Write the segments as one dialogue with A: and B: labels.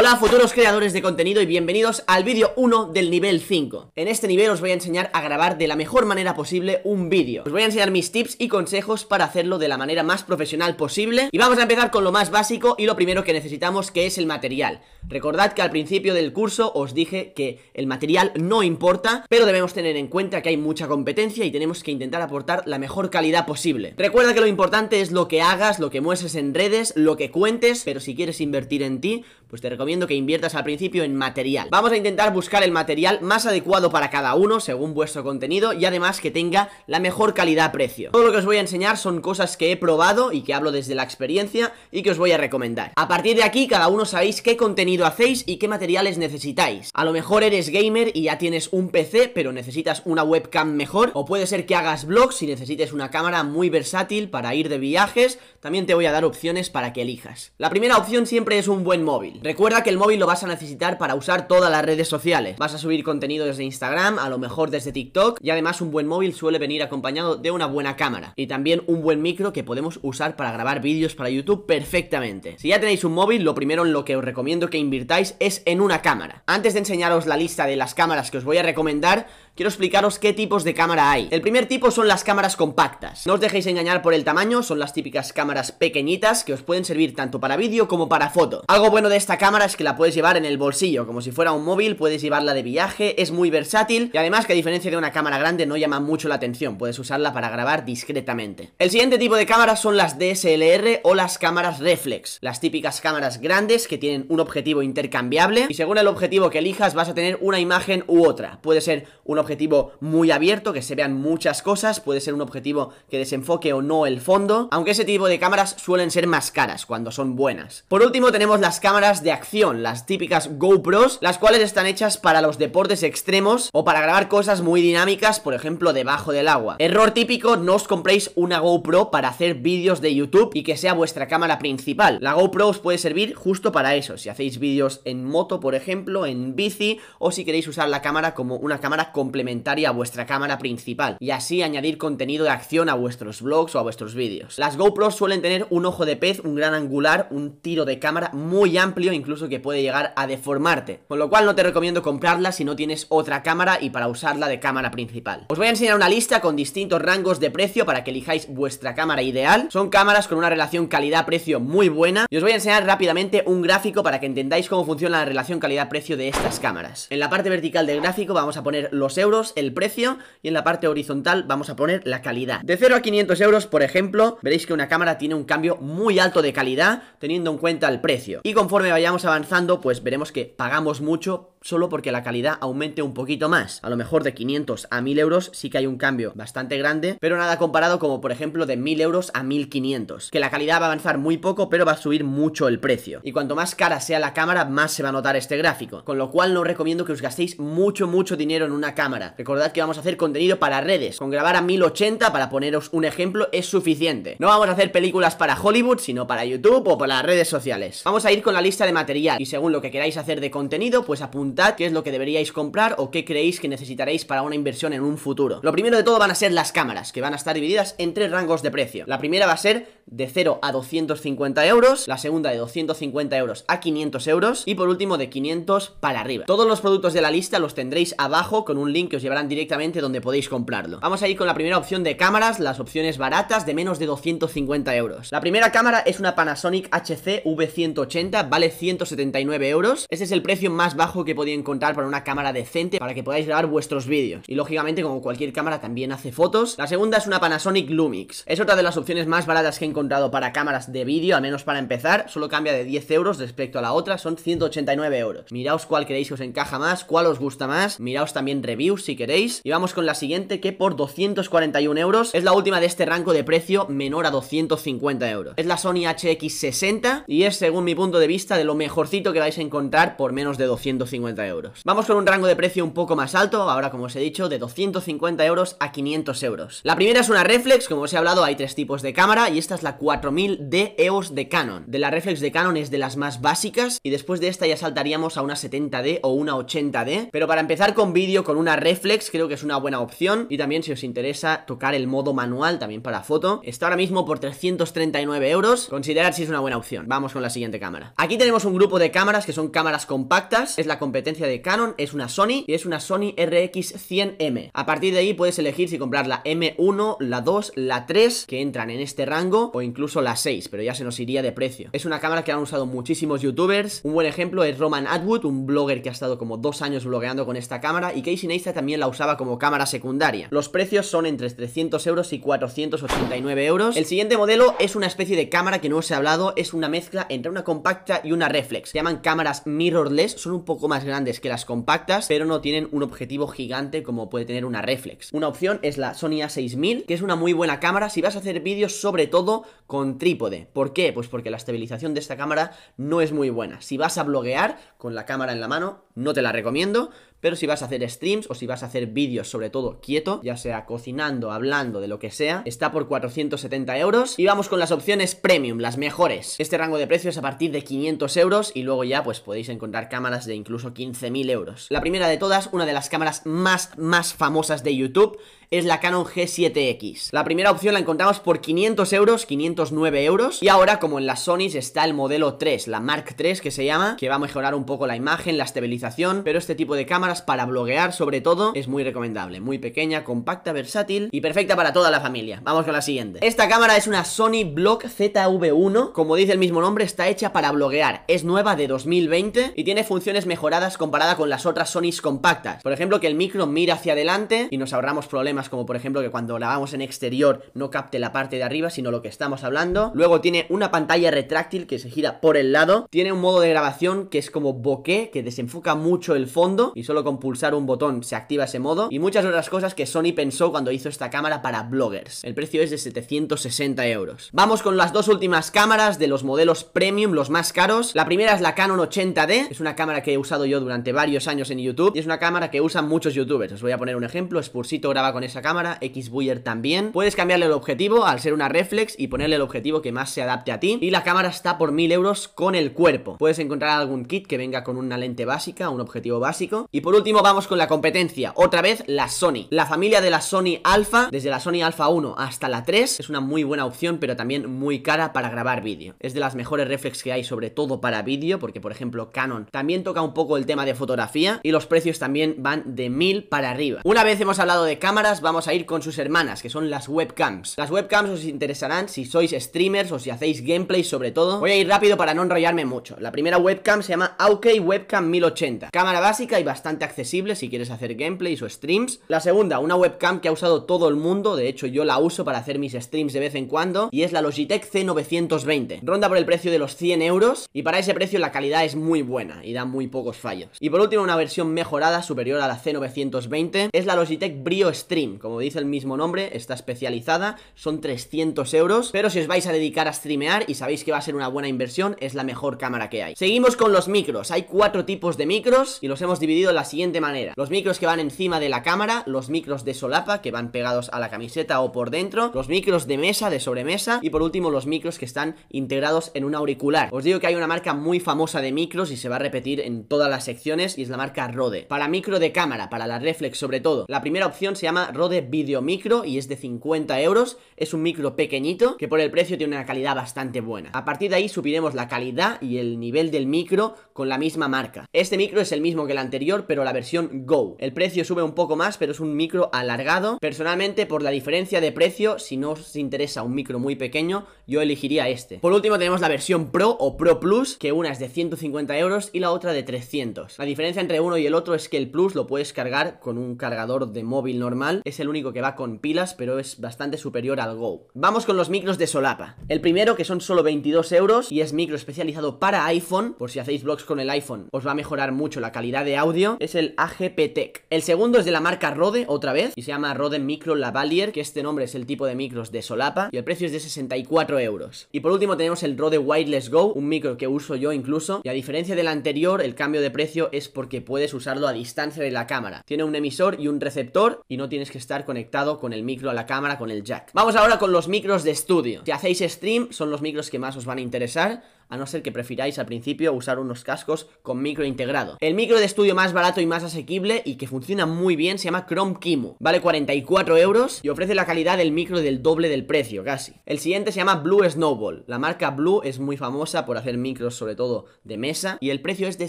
A: Hola futuros creadores de contenido y bienvenidos al vídeo 1 del nivel 5 En este nivel os voy a enseñar a grabar de la mejor manera posible un vídeo. Os voy a enseñar mis tips y consejos para hacerlo de la manera más profesional posible. Y vamos a empezar con lo más básico y lo primero que necesitamos que es el material. Recordad que al principio del curso os dije que el material no importa Pero debemos tener en cuenta que hay mucha competencia y tenemos que intentar aportar la mejor calidad posible. Recuerda que lo importante es lo que hagas, lo que muestres en redes, lo que cuentes Pero si quieres invertir en ti, pues te recomiendo que inviertas al principio en material. Vamos a intentar buscar el material más adecuado para cada uno según vuestro contenido y además que tenga la mejor calidad-precio. Todo lo que os voy a enseñar son cosas que he probado y que hablo desde la experiencia y que os voy a recomendar. A partir de aquí cada uno sabéis qué contenido hacéis y qué materiales necesitáis. A lo mejor eres gamer y ya tienes un PC pero necesitas una webcam mejor O puede ser que hagas vlogs y necesites una cámara muy versátil para ir de viajes. También te voy a dar opciones para que elijas. La primera opción siempre es un buen móvil Recuerda que el móvil lo vas a necesitar para usar todas las redes sociales. Vas a subir contenido desde Instagram, a lo mejor desde TikTok Y además un buen móvil suele venir acompañado de una buena cámara. Y también un buen micro que podemos usar para grabar vídeos para YouTube perfectamente. Si ya tenéis un móvil, lo primero en lo que os recomiendo que invirtáis es en una cámara. Antes de enseñaros la lista de las cámaras que os voy a recomendar quiero explicaros qué tipos de cámara hay. El primer tipo son las cámaras compactas. No os dejéis engañar por el tamaño, son las típicas cámaras pequeñitas que os pueden servir tanto para vídeo como para foto. Algo bueno de esta cámara es que la puedes llevar en el bolsillo, como si fuera un móvil, puedes llevarla de viaje, es muy versátil y además que a diferencia de una cámara grande no llama mucho la atención, puedes usarla para grabar discretamente. El siguiente tipo de cámaras son las DSLR o las cámaras reflex, las típicas cámaras grandes que tienen un objetivo intercambiable y según el objetivo que elijas vas a tener una imagen u otra, puede ser un objetivo objetivo muy abierto, que se vean muchas cosas, puede ser un objetivo que desenfoque o no el fondo, aunque ese tipo de cámaras suelen ser más caras cuando son buenas. Por último tenemos las cámaras de acción, las típicas GoPros, las cuales están hechas para los deportes extremos o para grabar cosas muy dinámicas, por ejemplo debajo del agua. Error típico, no os compréis una GoPro para hacer vídeos de YouTube y que sea vuestra cámara principal. La GoPro os puede servir justo para eso, si hacéis vídeos en moto, por ejemplo, en bici, o si queréis usar la cámara como una cámara completa complementaria a vuestra cámara principal y así añadir contenido de acción a vuestros vlogs o a vuestros vídeos. Las GoPros suelen tener un ojo de pez, un gran angular, un tiro de cámara muy amplio, incluso que puede llegar a deformarte, con lo cual no te recomiendo comprarla si no tienes otra cámara y para usarla de cámara principal. Os voy a enseñar una lista con distintos rangos de precio para que elijáis vuestra cámara ideal. Son cámaras con una relación calidad-precio muy buena y os voy a enseñar rápidamente un gráfico para que entendáis cómo funciona la relación calidad-precio de estas cámaras. En la parte vertical del gráfico vamos a poner los euros el precio y en la parte horizontal vamos a poner la calidad. De 0 a 500 euros, por ejemplo, veréis que una cámara tiene un cambio muy alto de calidad teniendo en cuenta el precio. Y conforme vayamos avanzando, pues veremos que pagamos mucho solo porque la calidad aumente un poquito más. A lo mejor de 500 a 1000 euros sí que hay un cambio bastante grande, pero nada comparado como por ejemplo de 1000 euros a 1500, que la calidad va a avanzar muy poco, pero va a subir mucho el precio. Y cuanto más cara sea la cámara, más se va a notar este gráfico. Con lo cual no recomiendo que os gastéis mucho, mucho dinero en una cámara. Recordad que vamos a hacer contenido para redes. Con grabar a 1080, para poneros un ejemplo, es suficiente. No vamos a hacer películas para Hollywood, sino para YouTube o para las redes sociales. Vamos a ir con la lista de material y según lo que queráis hacer de contenido, pues apuntad qué es lo que deberíais comprar o qué creéis que necesitaréis para una inversión en un futuro. Lo primero de todo van a ser las cámaras, que van a estar divididas en tres rangos de precio. La primera va a ser de 0 a 250 euros, la segunda de 250 euros a 500 euros y por último de 500 para arriba. Todos los productos de la lista los tendréis abajo con un link que os llevarán directamente donde podéis comprarlo. Vamos a ir con la primera opción de cámaras, las opciones baratas de menos de 250 euros. La primera cámara es una Panasonic HC V180, vale 179 euros. Este es el precio más bajo que podéis encontrar para una cámara decente para que podáis grabar vuestros vídeos. Y lógicamente como cualquier cámara también hace fotos. La segunda es una Panasonic Lumix. Es otra de las opciones más baratas que he encontrado para cámaras de vídeo, al menos para empezar. Solo cambia de 10 euros respecto a la otra, son 189 euros. Miraos cuál queréis que os encaja más, cuál os gusta más. Miraos también reviews si queréis. Y vamos con la siguiente que por 241 euros es la última de este rango de precio menor a 250 euros. Es la Sony HX60 y es según mi punto de vista de lo mejorcito que vais a encontrar por menos de 250 euros. Vamos con un rango de precio un poco más alto, ahora como os he dicho, de 250 euros a 500 euros. La primera es una reflex, como os he hablado hay tres tipos de cámara y esta es la 4000D EOS de Canon. De la reflex de Canon es de las más básicas y después de esta ya saltaríamos a una 70D o una 80D, pero para empezar con vídeo con una reflex creo que es una buena opción y también si os interesa tocar el modo manual también para foto, está ahora mismo por 339 euros, considerad si es una buena opción. Vamos con la siguiente cámara. Aquí tenemos un grupo de cámaras que son cámaras compactas, es la competencia de Canon, es una Sony y es una Sony RX100M. A partir de ahí puedes elegir si comprar la M1, la 2, la 3, que entran en este rango, o incluso la 6, pero ya se nos iría de precio. Es una cámara que han usado muchísimos youtubers, un buen ejemplo es Roman Atwood, un blogger que ha estado como dos años blogueando con esta cámara, y Casey Neistat también la usaba como cámara secundaria. Los precios son entre 300 euros y 489 euros. El siguiente modelo es una especie de cámara que no os he hablado, es una mezcla entre una compacta y una reflex. Se llaman cámaras mirrorless, son un poco más grandes que las compactas, pero no tienen un objetivo gigante como puede tener una reflex. Una opción es la Sony A6000, que es una muy buena cámara si vas a hacer vídeos sobre todo con trípode. ¿Por qué? Pues porque la estabilización de esta cámara no es muy buena. Si vas a bloguear con la cámara en la mano, no te la recomiendo, pero si vas a hacer streams o si vas a hacer vídeos sobre todo quieto, ya sea cocinando, hablando, de lo que sea, está por 470 euros. Y vamos con las opciones premium, las mejores. Este rango de precios es a partir de 500 euros y luego ya pues podéis encontrar cámaras de incluso 15.000 euros. La primera de todas, una de las cámaras más, más famosas de YouTube, es la Canon G7X. La primera opción la encontramos por 500 euros, 509 euros. Y ahora, como en las Sonys, está el modelo 3, la Mark 3 que se llama, que va a mejorar un poco la imagen, la estabilización. Pero este tipo de para bloguear, sobre todo, es muy recomendable. Muy pequeña, compacta, versátil y perfecta para toda la familia. Vamos con la siguiente. Esta cámara es una Sony Block ZV1. Como dice el mismo nombre, está hecha para bloguear. Es nueva de 2020 y tiene funciones mejoradas comparada con las otras Sonys compactas. Por ejemplo, que el micro mira hacia adelante y nos ahorramos problemas como por ejemplo que cuando grabamos en exterior no capte la parte de arriba sino lo que estamos hablando. Luego tiene una pantalla retráctil que se gira por el lado. Tiene un modo de grabación que es como bokeh, que desenfoca mucho el fondo y solo con pulsar un botón se activa ese modo. Y muchas otras cosas que Sony pensó cuando hizo esta cámara para bloggers. El precio es de 760 euros. Vamos con las dos últimas cámaras de los modelos premium, los más caros. La primera es la Canon 80D. Es una cámara que he usado yo durante varios años en YouTube. Y es una cámara que usan muchos youtubers. Os voy a poner un ejemplo. Spursito graba con esa cámara, X-Buyer también. Puedes cambiarle el objetivo al ser una reflex y ponerle el objetivo que más se adapte a ti. Y la cámara está por 1000 euros con el cuerpo. Puedes encontrar algún kit que venga con una lente básica, un objetivo básico. Y por último vamos con la competencia. Otra vez la Sony. La familia de la Sony Alpha, desde la Sony Alpha 1 hasta la 3, es una muy buena opción, pero también muy cara para grabar vídeo. Es de las mejores reflex que hay, sobre todo para vídeo, porque por ejemplo Canon también toca un poco el tema de fotografía y los precios también van de 1000 para arriba. Una vez hemos hablado de cámaras, vamos a ir con sus hermanas, que son las webcams. Las webcams os interesarán si sois streamers o si hacéis gameplay sobre todo. Voy a ir rápido para no enrollarme mucho. La primera webcam se llama Aukey Webcam 1080. Cámara básica y bastante accesible si quieres hacer gameplays o streams. La segunda, una webcam que ha usado todo el mundo, de hecho yo la uso para hacer mis streams de vez en cuando, y es la Logitech C920. Ronda por el precio de los 100 euros y para ese precio la calidad es muy buena y da muy pocos fallos. Y por último, una versión mejorada superior a la C920 es la Logitech Brio Stream. Como dice el mismo nombre, está especializada, son 300 euros, pero si os vais a dedicar a streamear y sabéis que va a ser una buena inversión, es la mejor cámara que hay. Seguimos con los micros, hay cuatro tipos de micros y los hemos dividido de la siguiente manera. Los micros que van encima de la cámara, los micros de solapa que van pegados a la camiseta o por dentro, los micros de mesa, de sobremesa y por último los micros que están integrados en un auricular. Os digo que hay una marca muy famosa de micros y se va a repetir en todas las secciones y es la marca Rode. Para micro de cámara, para la reflex sobre todo, la primera opción se llama Rode Video Micro y es de 50 euros. Es un micro pequeñito que por el precio tiene una calidad bastante buena. A partir de ahí subiremos la calidad y el nivel del micro con la misma marca. Este micro es el mismo que el anterior, pero la versión Go. El precio sube un poco más, pero es un micro alargado. Personalmente, por la diferencia de precio, si no os interesa un micro muy pequeño, yo elegiría este. Por último tenemos la versión Pro o Pro Plus, que una es de 150 euros y la otra de 300. La diferencia entre uno y el otro es que el Plus lo puedes cargar con un cargador de móvil normal. Es el único que va con pilas, pero es bastante superior al Go. Vamos con los micros de solapa. El primero, que son solo 22 euros y es micro especializado para iPhone, por si hacéis vlogs con el iPhone, os va a mejorar mucho la calidad de audio, es el AGP Tech. El segundo es de la marca Rode, otra vez, y se llama Rode Micro Lavalier, que este nombre es el tipo de micros de solapa, y el precio es de 64 euros. Y por último tenemos el Rode Wireless Go, un micro que uso yo incluso, y a diferencia del anterior, el cambio de precio es porque puedes usarlo a distancia de la cámara. Tiene un emisor y un receptor, y no tienes que estar conectado con el micro a la cámara con el jack. Vamos ahora con los micros de estudio. Si hacéis stream, son los micros que más os van a interesar. A no ser que prefiráis al principio usar unos cascos con micro integrado. El micro de estudio más barato y más asequible y que funciona muy bien se llama Chrome Kimu. Vale 44 euros y ofrece la calidad del micro del doble del precio, casi. El siguiente se llama Blue Snowball. La marca Blue es muy famosa por hacer micros sobre todo de mesa y el precio es de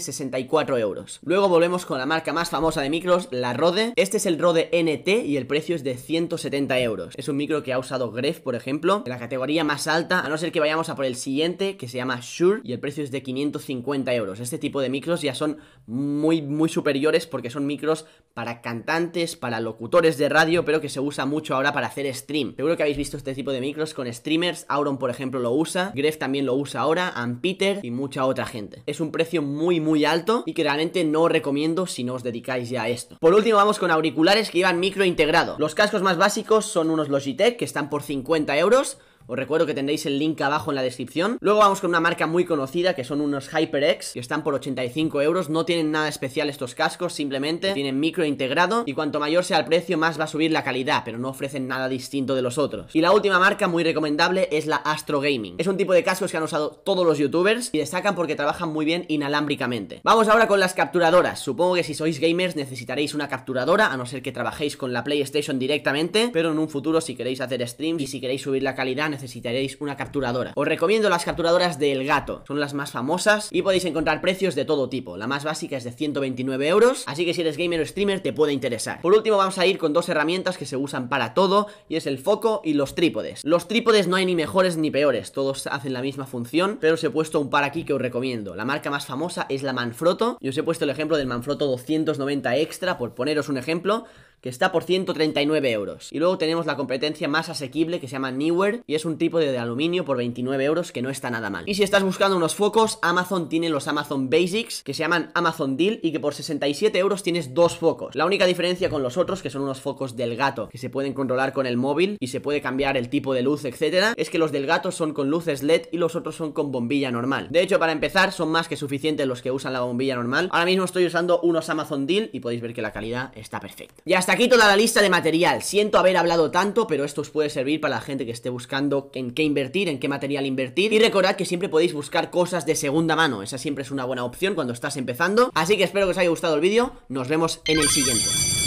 A: 64 euros. Luego volvemos con la marca más famosa de micros, la Rode. Este es el Rode NT y el precio es de 170 euros. Es un micro que ha usado Gref, por ejemplo, en la categoría más alta, a no ser que vayamos a por el siguiente, que se llama Y el precio es de 550 euros. Este tipo de micros ya son muy, muy superiores porque son micros para cantantes, para locutores de radio, pero que se usa mucho ahora para hacer stream. Seguro que habéis visto este tipo de micros con streamers, Auron, por ejemplo, lo usa, Gref también lo usa ahora, Peter y mucha otra gente. Es un precio muy, muy alto y que realmente no os recomiendo si no os dedicáis ya a esto. Por último, vamos con auriculares que llevan micro integrado. Los cascos más básicos son unos Logitech que están por 50 euros. Os recuerdo que tendréis el link abajo en la descripción. Luego vamos con una marca muy conocida que son unos HyperX, que están por 85 euros. No tienen nada especial estos cascos, simplemente tienen micro integrado y cuanto mayor sea el precio más va a subir la calidad, pero no ofrecen nada distinto de los otros. Y la última marca muy recomendable es la Astro Gaming. Es un tipo de cascos que han usado todos los youtubers y destacan porque trabajan muy bien inalámbricamente. Vamos ahora con las capturadoras. Supongo que si sois gamers necesitaréis una capturadora, a no ser que trabajéis con la PlayStation directamente, pero en un futuro si queréis hacer streams y si queréis subir la calidad necesitaréis una capturadora. Os recomiendo las capturadoras del gato, son las más famosas y podéis encontrar precios de todo tipo. La más básica es de 129 euros, así que si eres gamer o streamer te puede interesar. Por último vamos a ir con dos herramientas que se usan para todo y es el foco y los trípodes. Los trípodes no hay ni mejores ni peores, todos hacen la misma función, pero os he puesto un par aquí que os recomiendo. La marca más famosa es la Manfrotto y os he puesto el ejemplo del Manfrotto 290 Extra por poneros un ejemplo que está por 139 euros. Y luego tenemos la competencia más asequible que se llama Newer y es un tipo de, aluminio por 29 euros que no está nada mal. Y si estás buscando unos focos, Amazon tiene los Amazon Basics que se llaman Amazon Deal y que por 67 euros tienes dos focos. La única diferencia con los otros, que son unos focos del gato que se pueden controlar con el móvil y se puede cambiar el tipo de luz, etcétera, es que los del gato son con luces LED y los otros son con bombilla normal. De hecho, para empezar, son más que suficientes los que usan la bombilla normal. Ahora mismo estoy usando unos Amazon Deal y podéis ver que la calidad está perfecta. Ya está aquí toda la lista de material. Siento haber hablado tanto, pero esto os puede servir para la gente que esté buscando en qué invertir, en qué material invertir. Y recordad que siempre podéis buscar cosas de segunda mano. Esa siempre es una buena opción cuando estás empezando. Así que espero que os haya gustado el vídeo. Nos vemos en el siguiente.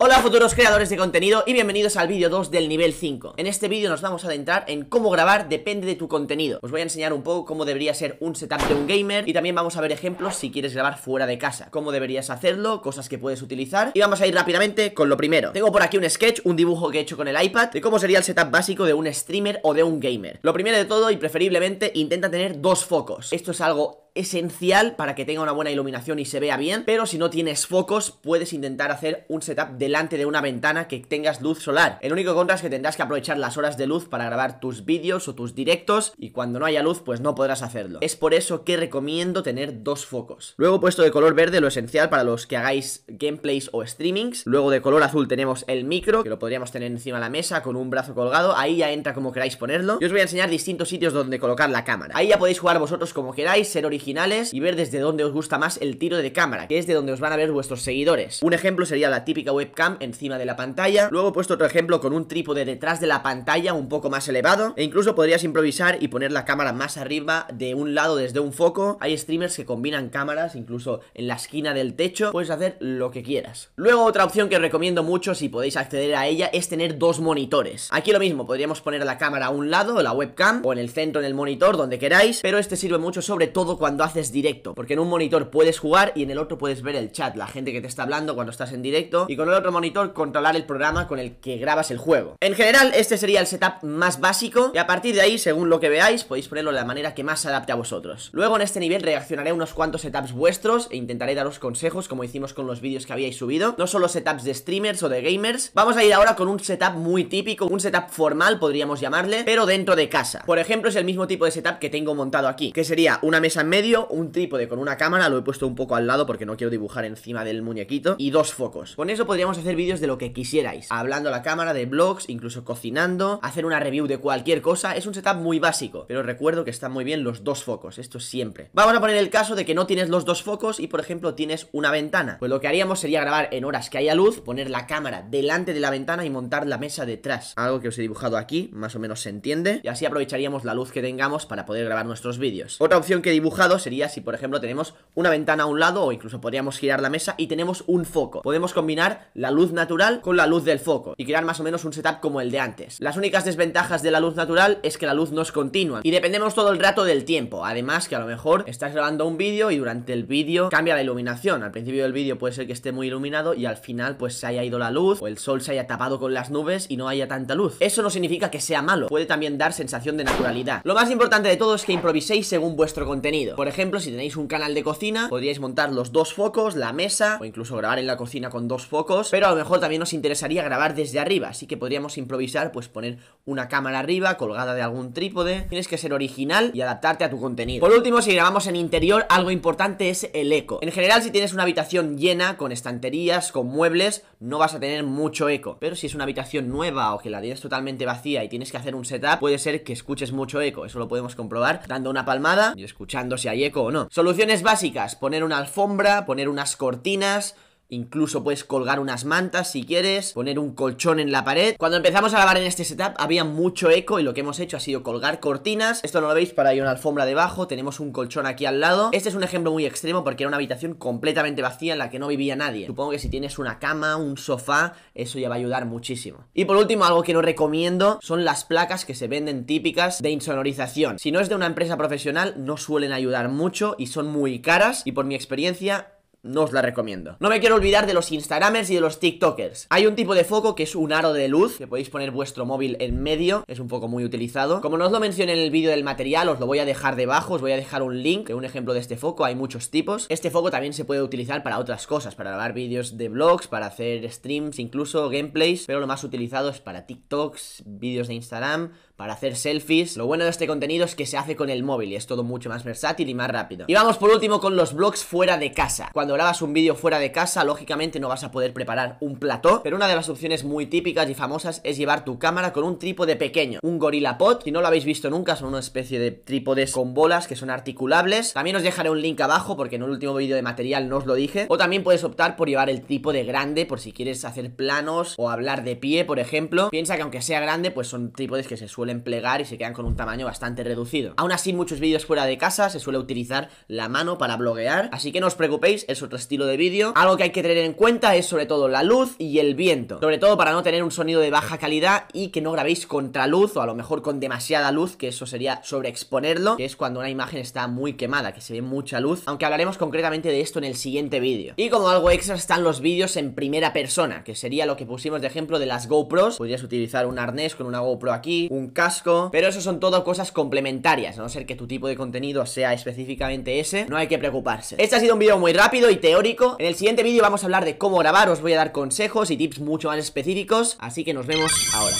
A: Hola futuros creadores de contenido y bienvenidos al vídeo 2 del nivel 5 En este vídeo nos vamos a adentrar en cómo grabar depende de tu contenido. Os voy a enseñar un poco cómo debería ser un setup de un gamer Y también vamos a ver ejemplos si quieres grabar fuera de casa. Cómo deberías hacerlo, cosas que puedes utilizar. Y vamos a ir rápidamente con lo primero. Tengo por aquí un sketch, un dibujo que he hecho con el iPad De cómo sería el setup básico de un streamer o de un gamer. Lo primero de todo y preferiblemente intenta tener dos focos. Esto es algo esencial para que tenga una buena iluminación y se vea bien, pero si no tienes focos puedes intentar hacer un setup delante de una ventana que tengas luz solar. El único contra es que tendrás que aprovechar las horas de luz para grabar tus vídeos o tus directos y cuando no haya luz pues no podrás hacerlo. Es por eso que recomiendo tener dos focos. Luego puesto de color verde lo esencial para los que hagáis gameplays o streamings. Luego de color azul tenemos el micro, que lo podríamos tener encima de la mesa con un brazo colgado. Ahí ya entra como queráis ponerlo. Y os voy a enseñar distintos sitios donde colocar la cámara. Ahí ya podéis jugar vosotros como queráis, ser y ver desde dónde os gusta más el tiro de cámara, que es de donde os van a ver vuestros seguidores. Un ejemplo sería la típica webcam encima de la pantalla. Luego he puesto otro ejemplo con un trípode detrás de la pantalla un poco más elevado. E incluso podrías improvisar y poner la cámara más arriba de un lado desde un foco. Hay streamers que combinan cámaras, incluso en la esquina del techo. Puedes hacer lo que quieras. Luego otra opción que recomiendo mucho si podéis acceder a ella es tener dos monitores. Aquí lo mismo, podríamos poner la cámara a un lado, la webcam, o en el centro en el monitor, donde queráis. Pero este sirve mucho sobre todo cuando haces directo Porque en un monitor puedes jugar y en el otro puedes ver el chat La gente que te está hablando cuando estás en directo Y con el otro monitor controlar el programa con el que grabas el juego. En general este sería el setup más básico Y a partir de ahí, según lo que veáis, podéis ponerlo de la manera que más se adapte a vosotros. Luego en este nivel reaccionaré a unos cuantos setups vuestros E intentaré daros consejos como hicimos con los vídeos que habíais subido. No solo setups de streamers o de gamers. Vamos a ir ahora con un setup muy típico Un setup formal podríamos llamarle Pero dentro de casa. Por ejemplo es el mismo tipo de setup que tengo montado aquí Que sería una mesa en medio medio, un trípode con una cámara, lo he puesto un poco al lado porque no quiero dibujar encima del muñequito, y dos focos. Con eso podríamos hacer vídeos de lo que quisierais, hablando la cámara, de vlogs, incluso cocinando, hacer una review de cualquier cosa. Es un setup muy básico, pero recuerdo que están muy bien los dos focos, esto siempre. Vamos a poner el caso de que no tienes los dos focos y, por ejemplo, tienes una ventana. Pues lo que haríamos sería grabar en horas que haya luz, poner la cámara delante de la ventana y montar la mesa detrás. Algo que os he dibujado aquí, más o menos se entiende, y así aprovecharíamos la luz que tengamos para poder grabar nuestros vídeos. Otra opción que he dibujado sería si, por ejemplo, tenemos una ventana a un lado o incluso podríamos girar la mesa y tenemos un foco. Podemos combinar la luz natural con la luz del foco y crear más o menos un setup como el de antes. Las únicas desventajas de la luz natural es que la luz no es continua y dependemos todo el rato del tiempo. Además que a lo mejor estás grabando un vídeo y durante el vídeo cambia la iluminación. Al principio del vídeo puede ser que esté muy iluminado y al final pues se haya ido la luz o el sol se haya tapado con las nubes y no haya tanta luz. Eso no significa que sea malo, puede también dar sensación de naturalidad. Lo más importante de todo es que improviséis según vuestro contenido. Por ejemplo, si tenéis un canal de cocina, podríais montar los dos focos, la mesa o incluso grabar en la cocina con dos focos, pero a lo mejor también nos interesaría grabar desde arriba, así que podríamos improvisar, pues poner una cámara arriba colgada de algún trípode. Tienes que ser original y adaptarte a tu contenido. Por último, si grabamos en interior, algo importante es el eco. En general, si tienes una habitación llena con estanterías, con muebles, no vas a tener mucho eco. Pero si es una habitación nueva o que la tienes totalmente vacía y tienes que hacer un setup, puede ser que escuches mucho eco. Eso lo podemos comprobar dando una palmada y escuchando o no. Soluciones básicas, poner una alfombra, poner unas cortinas, Incluso puedes colgar unas mantas si quieres, poner un colchón en la pared. Cuando empezamos a grabar en este setup había mucho eco y lo que hemos hecho ha sido colgar cortinas. Esto no lo veis, para hay una alfombra debajo, tenemos un colchón aquí al lado. Este es un ejemplo muy extremo porque era una habitación completamente vacía en la que no vivía nadie. Supongo que si tienes una cama, un sofá, eso ya va a ayudar muchísimo. Y por último, algo que no recomiendo son las placas que se venden típicas de insonorización. Si no es de una empresa profesional, no suelen ayudar mucho y son muy caras y por mi experiencia no os la recomiendo. No me quiero olvidar de los Instagramers y de los TikTokers. Hay un tipo de foco que es un aro de luz, que podéis poner vuestro móvil en medio, es un foco muy utilizado. Como no os lo mencioné en el vídeo del material, os lo voy a dejar debajo, os voy a dejar un link de un ejemplo de este foco, hay muchos tipos. Este foco también se puede utilizar para otras cosas, para grabar vídeos de vlogs, para hacer streams, incluso gameplays, pero lo más utilizado es para TikToks, vídeos de Instagram, para hacer selfies. Lo bueno de este contenido es que se hace con el móvil y es todo mucho más versátil y más rápido. Y vamos por último con los vlogs fuera de casa. Cuando grabas un vídeo fuera de casa, lógicamente no vas a poder preparar un plató, pero una de las opciones muy típicas y famosas es llevar tu cámara con un trípode pequeño, un Gorilla Pod. Si no lo habéis visto nunca, son una especie de trípodes con bolas que son articulables. También os dejaré un link abajo porque en el último vídeo de material no os lo dije. O también puedes optar por llevar el trípode grande por si quieres hacer planos o hablar de pie, por ejemplo. Piensa que aunque sea grande, pues son trípodes que se suelen plegar y se quedan con un tamaño bastante reducido. Aún así, muchos vídeos fuera de casa se suele utilizar la mano para bloguear, así que no os preocupéis, es otro estilo de vídeo. Algo que hay que tener en cuenta es sobre todo la luz y el viento, sobre todo para no tener un sonido de baja calidad y que no grabéis contra luz o a lo mejor con demasiada luz, que eso sería sobreexponerlo, que es cuando una imagen está muy quemada, que se ve mucha luz, aunque hablaremos concretamente de esto en el siguiente vídeo. Y como algo extra están los vídeos en primera persona, que sería lo que pusimos de ejemplo de las GoPros, podrías utilizar un arnés con una GoPro aquí, un casco, pero eso son todo cosas complementarias, a no ser que tu tipo de contenido sea específicamente ese, no hay que preocuparse. Este ha sido un vídeo muy rápido y teórico. En el siguiente vídeo vamos a hablar de cómo grabar, os voy a dar consejos y tips mucho más específicos, así que nos vemos ahora.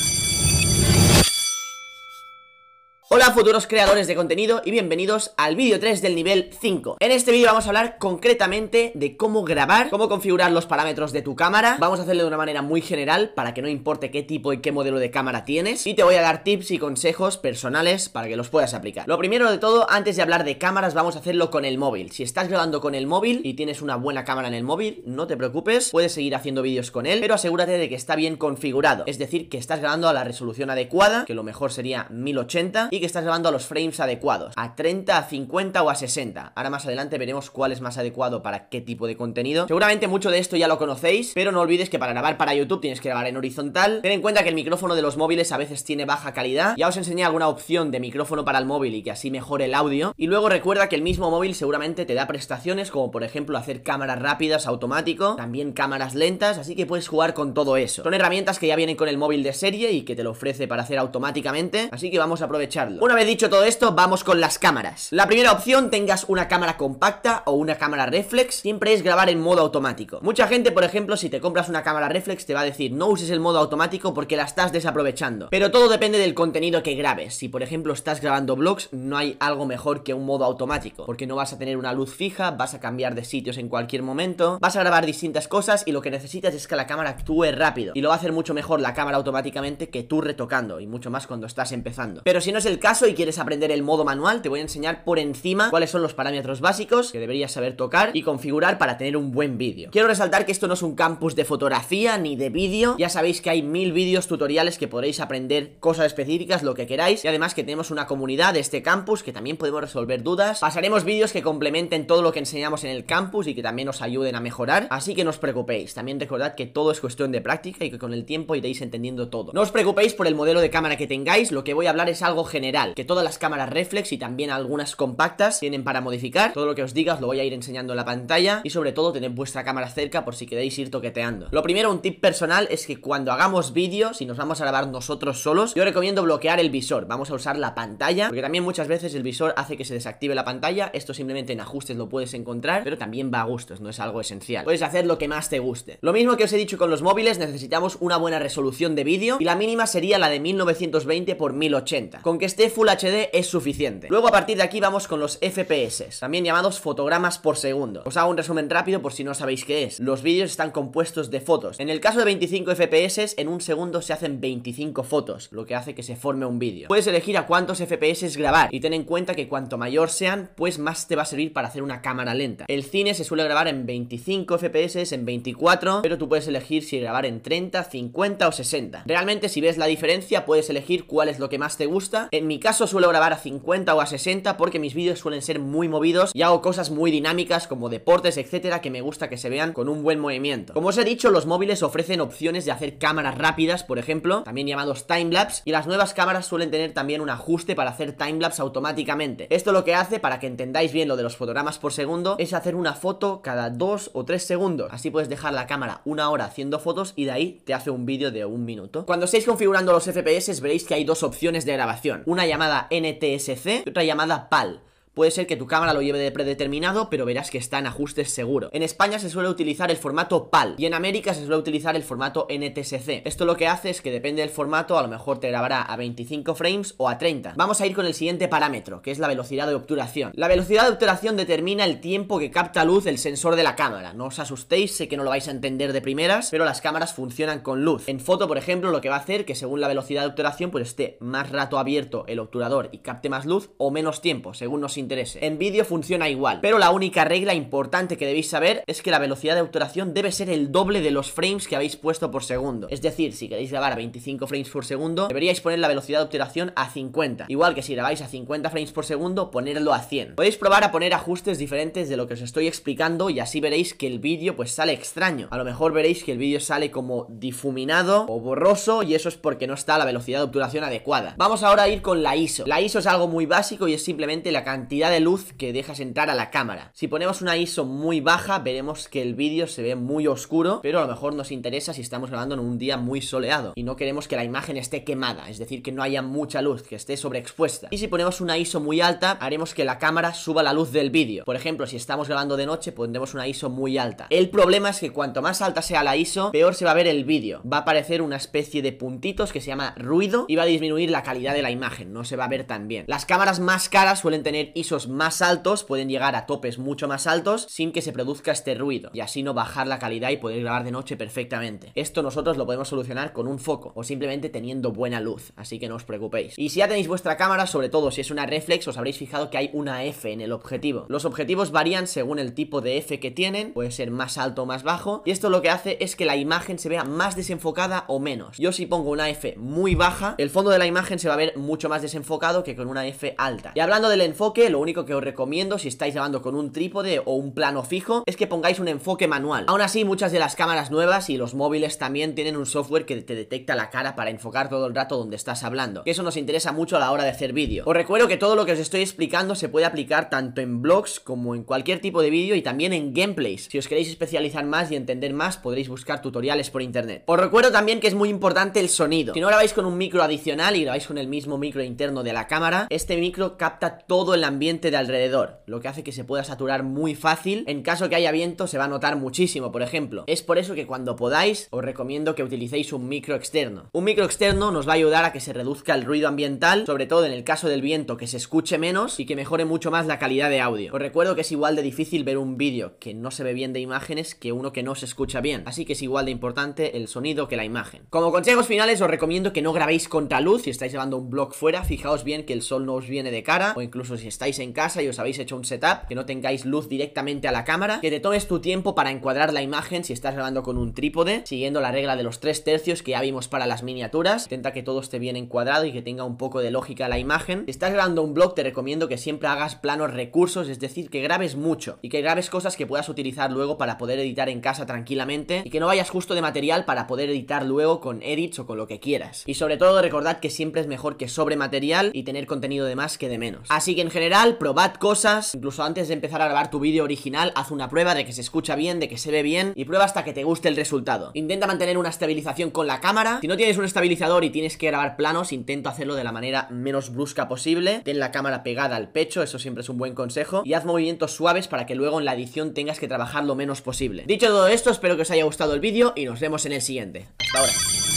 A: Hola futuros creadores de contenido y bienvenidos al vídeo 3 del nivel 5 En este vídeo vamos a hablar concretamente de cómo grabar, cómo configurar los parámetros de tu cámara. Vamos a hacerlo de una manera muy general para que no importe qué tipo y qué modelo de cámara tienes. Y te voy a dar tips y consejos personales para que los puedas aplicar. Lo primero de todo, antes de hablar de cámaras, vamos a hacerlo con el móvil. Si estás grabando con el móvil y tienes una buena cámara en el móvil, no te preocupes Puedes seguir haciendo vídeos con él, pero asegúrate de que está bien configurado. Es decir, que estás grabando a la resolución adecuada, que lo mejor sería 1080 que estás grabando a los frames adecuados, a 30, a 50 o a 60. Ahora más adelante veremos cuál es más adecuado para qué tipo de contenido. Seguramente mucho de esto ya lo conocéis, pero no olvides que para grabar para YouTube tienes que grabar en horizontal. Ten en cuenta que el micrófono de los móviles a veces tiene baja calidad. Ya os enseñé alguna opción de micrófono para el móvil y que así mejore el audio. Y luego recuerda que el mismo móvil seguramente te da prestaciones como por ejemplo hacer cámaras rápidas automático, también cámaras lentas, así que puedes jugar con todo eso. Son herramientas que ya vienen con el móvil de serie y que te lo ofrece para hacer automáticamente, así que vamos a aprovechar Una vez dicho todo esto, vamos con las cámaras. La primera opción, tengas una cámara compacta o una cámara reflex, siempre es grabar en modo automático. Mucha gente, por ejemplo, si te compras una cámara reflex, te va a decir no uses el modo automático porque la estás desaprovechando. Pero todo depende del contenido que grabes. Si, por ejemplo, estás grabando vlogs, no hay algo mejor que un modo automático, porque no vas a tener una luz fija, vas a cambiar de sitios en cualquier momento, vas a grabar distintas cosas y lo que necesitas es que la cámara actúe rápido. Y lo va a hacer mucho mejor la cámara automáticamente que tú retocando, y mucho más cuando estás empezando. Pero si no es el caso y quieres aprender el modo manual, te voy a enseñar por encima cuáles son los parámetros básicos que deberías saber tocar y configurar para tener un buen vídeo. Quiero resaltar que esto no es un campus de fotografía ni de vídeo, ya sabéis que hay mil vídeos tutoriales que podréis aprender cosas específicas, lo que queráis, y además que tenemos una comunidad de este campus que también podemos resolver dudas. Pasaremos vídeos que complementen todo lo que enseñamos en el campus y que también os ayuden a mejorar, así que no os preocupéis. También recordad que todo es cuestión de práctica y que con el tiempo iréis entendiendo todo. No os preocupéis por el modelo de cámara que tengáis, lo que voy a hablar es algo general, que todas las cámaras reflex y también algunas compactas tienen para modificar. Todo lo que os diga os lo voy a ir enseñando en la pantalla y sobre todo tened vuestra cámara cerca por si queréis ir toqueteando. Lo primero, un tip personal es que cuando hagamos vídeos y nos vamos a grabar nosotros solos, yo recomiendo bloquear el visor. Vamos a usar la pantalla, porque también muchas veces el visor hace que se desactive la pantalla. Esto simplemente en ajustes lo puedes encontrar, pero también va a gustos, no es algo esencial. Puedes hacer lo que más te guste. Lo mismo que os he dicho con los móviles, necesitamos una buena resolución de vídeo y la mínima sería la de 1920 x 1080. Con que esté Full HD es suficiente. Luego a partir de aquí vamos con los FPS, también llamados fotogramas por segundo. Os hago un resumen rápido por si no sabéis qué es. Los vídeos están compuestos de fotos. En el caso de 25 FPS, en un segundo se hacen 25 fotos, lo que hace que se forme un vídeo. Puedes elegir a cuántos FPS grabar y ten en cuenta que cuanto mayor sean, pues más te va a servir para hacer una cámara lenta. El cine se suele grabar en 25 FPS, en 24, pero tú puedes elegir si grabar en 30, 50 o 60. Realmente si ves la diferencia puedes elegir cuál es lo que más te gusta. Mi caso suelo grabar a 50 o a 60 porque mis vídeos suelen ser muy movidos y hago cosas muy dinámicas como deportes, etcétera, que me gusta que se vean con un buen movimiento. Como os he dicho, los móviles ofrecen opciones de hacer cámaras rápidas, por ejemplo, también llamados timelapse, y las nuevas cámaras suelen tener también un ajuste para hacer timelapse automáticamente. Esto lo que hace, para que entendáis bien lo de los fotogramas por segundo, es hacer una foto cada 2 o 3 segundos. Así puedes dejar la cámara una hora haciendo fotos y de ahí te hace un vídeo de un minuto. Cuando estéis configurando los FPS veréis que hay dos opciones de grabación, llamada NTSC y otra llamada PAL. Puede ser que tu cámara lo lleve de predeterminado, pero verás que está en ajustes seguro. En España se suele utilizar el formato PAL y en América se suele utilizar el formato NTSC. Esto lo que hace es que depende del formato, a lo mejor te grabará a 25 frames o a 30. Vamos a ir con el siguiente parámetro, que es la velocidad de obturación. La velocidad de obturación determina el tiempo que capta luz el sensor de la cámara. No os asustéis, sé que no lo vais a entender de primeras, pero las cámaras funcionan con luz. En foto, por ejemplo, lo que va a hacer que según la velocidad de obturación, pues esté más rato abierto el obturador y capte más luz o menos tiempo, según nos interese. En vídeo funciona igual, pero la única regla importante que debéis saber es que la velocidad de obturación debe ser el doble de los frames que habéis puesto por segundo. Es decir, si queréis grabar a 25 frames por segundo, deberíais poner la velocidad de obturación a 50. Igual que si grabáis a 50 frames por segundo, ponerlo a 100. Podéis probar a poner ajustes diferentes de lo que os estoy explicando y así veréis que el vídeo pues sale extraño. A lo mejor veréis que el vídeo sale como difuminado o borroso y eso es porque no está la velocidad de obturación adecuada. Vamos ahora a ir con la ISO. La ISO es algo muy básico y es simplemente la cantidad de luz que dejas entrar a la cámara. Si ponemos una ISO muy baja, veremos que el vídeo se ve muy oscuro, pero a lo mejor nos interesa si estamos grabando en un día muy soleado y no queremos que la imagen esté quemada, es decir, que no haya mucha luz, que esté sobreexpuesta. Y si ponemos una ISO muy alta, haremos que la cámara suba la luz del vídeo. Por ejemplo, si estamos grabando de noche, pondremos una ISO muy alta. El problema es que cuanto más alta sea la ISO, peor se va a ver el vídeo. Va a aparecer una especie de puntitos que se llama ruido y va a disminuir la calidad de la imagen, no se va a ver tan bien. Las cámaras más caras suelen tener ISOs más altos, pueden llegar a topes mucho más altos sin que se produzca este ruido y así no bajar la calidad y poder grabar de noche perfectamente. Esto nosotros lo podemos solucionar con un foco o simplemente teniendo buena luz, así que no os preocupéis. Y si ya tenéis vuestra cámara, sobre todo si es una reflex, os habréis fijado que hay una F en el objetivo. Los objetivos varían según el tipo de F que tienen, puede ser más alto o más bajo, y esto lo que hace es que la imagen se vea más desenfocada o menos. Yo si pongo una F muy baja, el fondo de la imagen se va a ver mucho más desenfocado que con una F alta. Y hablando del enfoque, lo único que os recomiendo si estáis grabando con un trípode o un plano fijo es que pongáis un enfoque manual. Aún así, muchas de las cámaras nuevas y los móviles también tienen un software que te detecta la cara para enfocar todo el rato donde estás hablando. Que eso nos interesa mucho a la hora de hacer vídeo. Os recuerdo que todo lo que os estoy explicando se puede aplicar tanto en blogs como en cualquier tipo de vídeo y también en gameplays. Si os queréis especializar más y entender más, podréis buscar tutoriales por internet. Os recuerdo también que es muy importante el sonido. Si no grabáis con un micro adicional y grabáis con el mismo micro interno de la cámara, este micro capta todo el ambiente de alrededor, lo que hace que se pueda saturar muy fácil. En caso que haya viento se va a notar muchísimo, por ejemplo. Es por eso que cuando podáis os recomiendo que utilicéis un micro externo. Un micro externo nos va a ayudar a que se reduzca el ruido ambiental, sobre todo en el caso del viento, que se escuche menos y que mejore mucho más la calidad de audio. Os recuerdo que es igual de difícil ver un vídeo que no se ve bien de imágenes que uno que no se escucha bien, así que es igual de importante el sonido que la imagen. Como consejos finales os recomiendo que no grabéis contra luz, si estáis llevando un blog fuera, fijaos bien que el sol no os viene de cara, o incluso si estáis en casa y os habéis hecho un setup, que no tengáis luz directamente a la cámara, que te tomes tu tiempo para encuadrar la imagen si estás grabando con un trípode, siguiendo la regla de los tres tercios que ya vimos para las miniaturas, intenta que todo esté bien encuadrado y que tenga un poco de lógica la imagen. Si estás grabando un blog te recomiendo que siempre hagas planos recursos, es decir, que grabes mucho y que grabes cosas que puedas utilizar luego para poder editar en casa tranquilamente y que no vayas justo de material para poder editar luego con edits o con lo que quieras. Y sobre todo recordad que siempre es mejor que sobre material y tener contenido de más que de menos. Así que en general, probad cosas, incluso antes de empezar a grabar tu vídeo original, haz una prueba de que se escucha bien, de que se ve bien y prueba hasta que te guste el resultado. Intenta mantener una estabilización con la cámara. Si no tienes un estabilizador y tienes que grabar planos, intenta hacerlo de la manera menos brusca posible. Ten la cámara pegada al pecho, eso siempre es un buen consejo. Y haz movimientos suaves para que luego en la edición tengas que trabajar lo menos posible. Dicho todo esto, espero que os haya gustado el vídeo y nos vemos en el siguiente. Hasta ahora.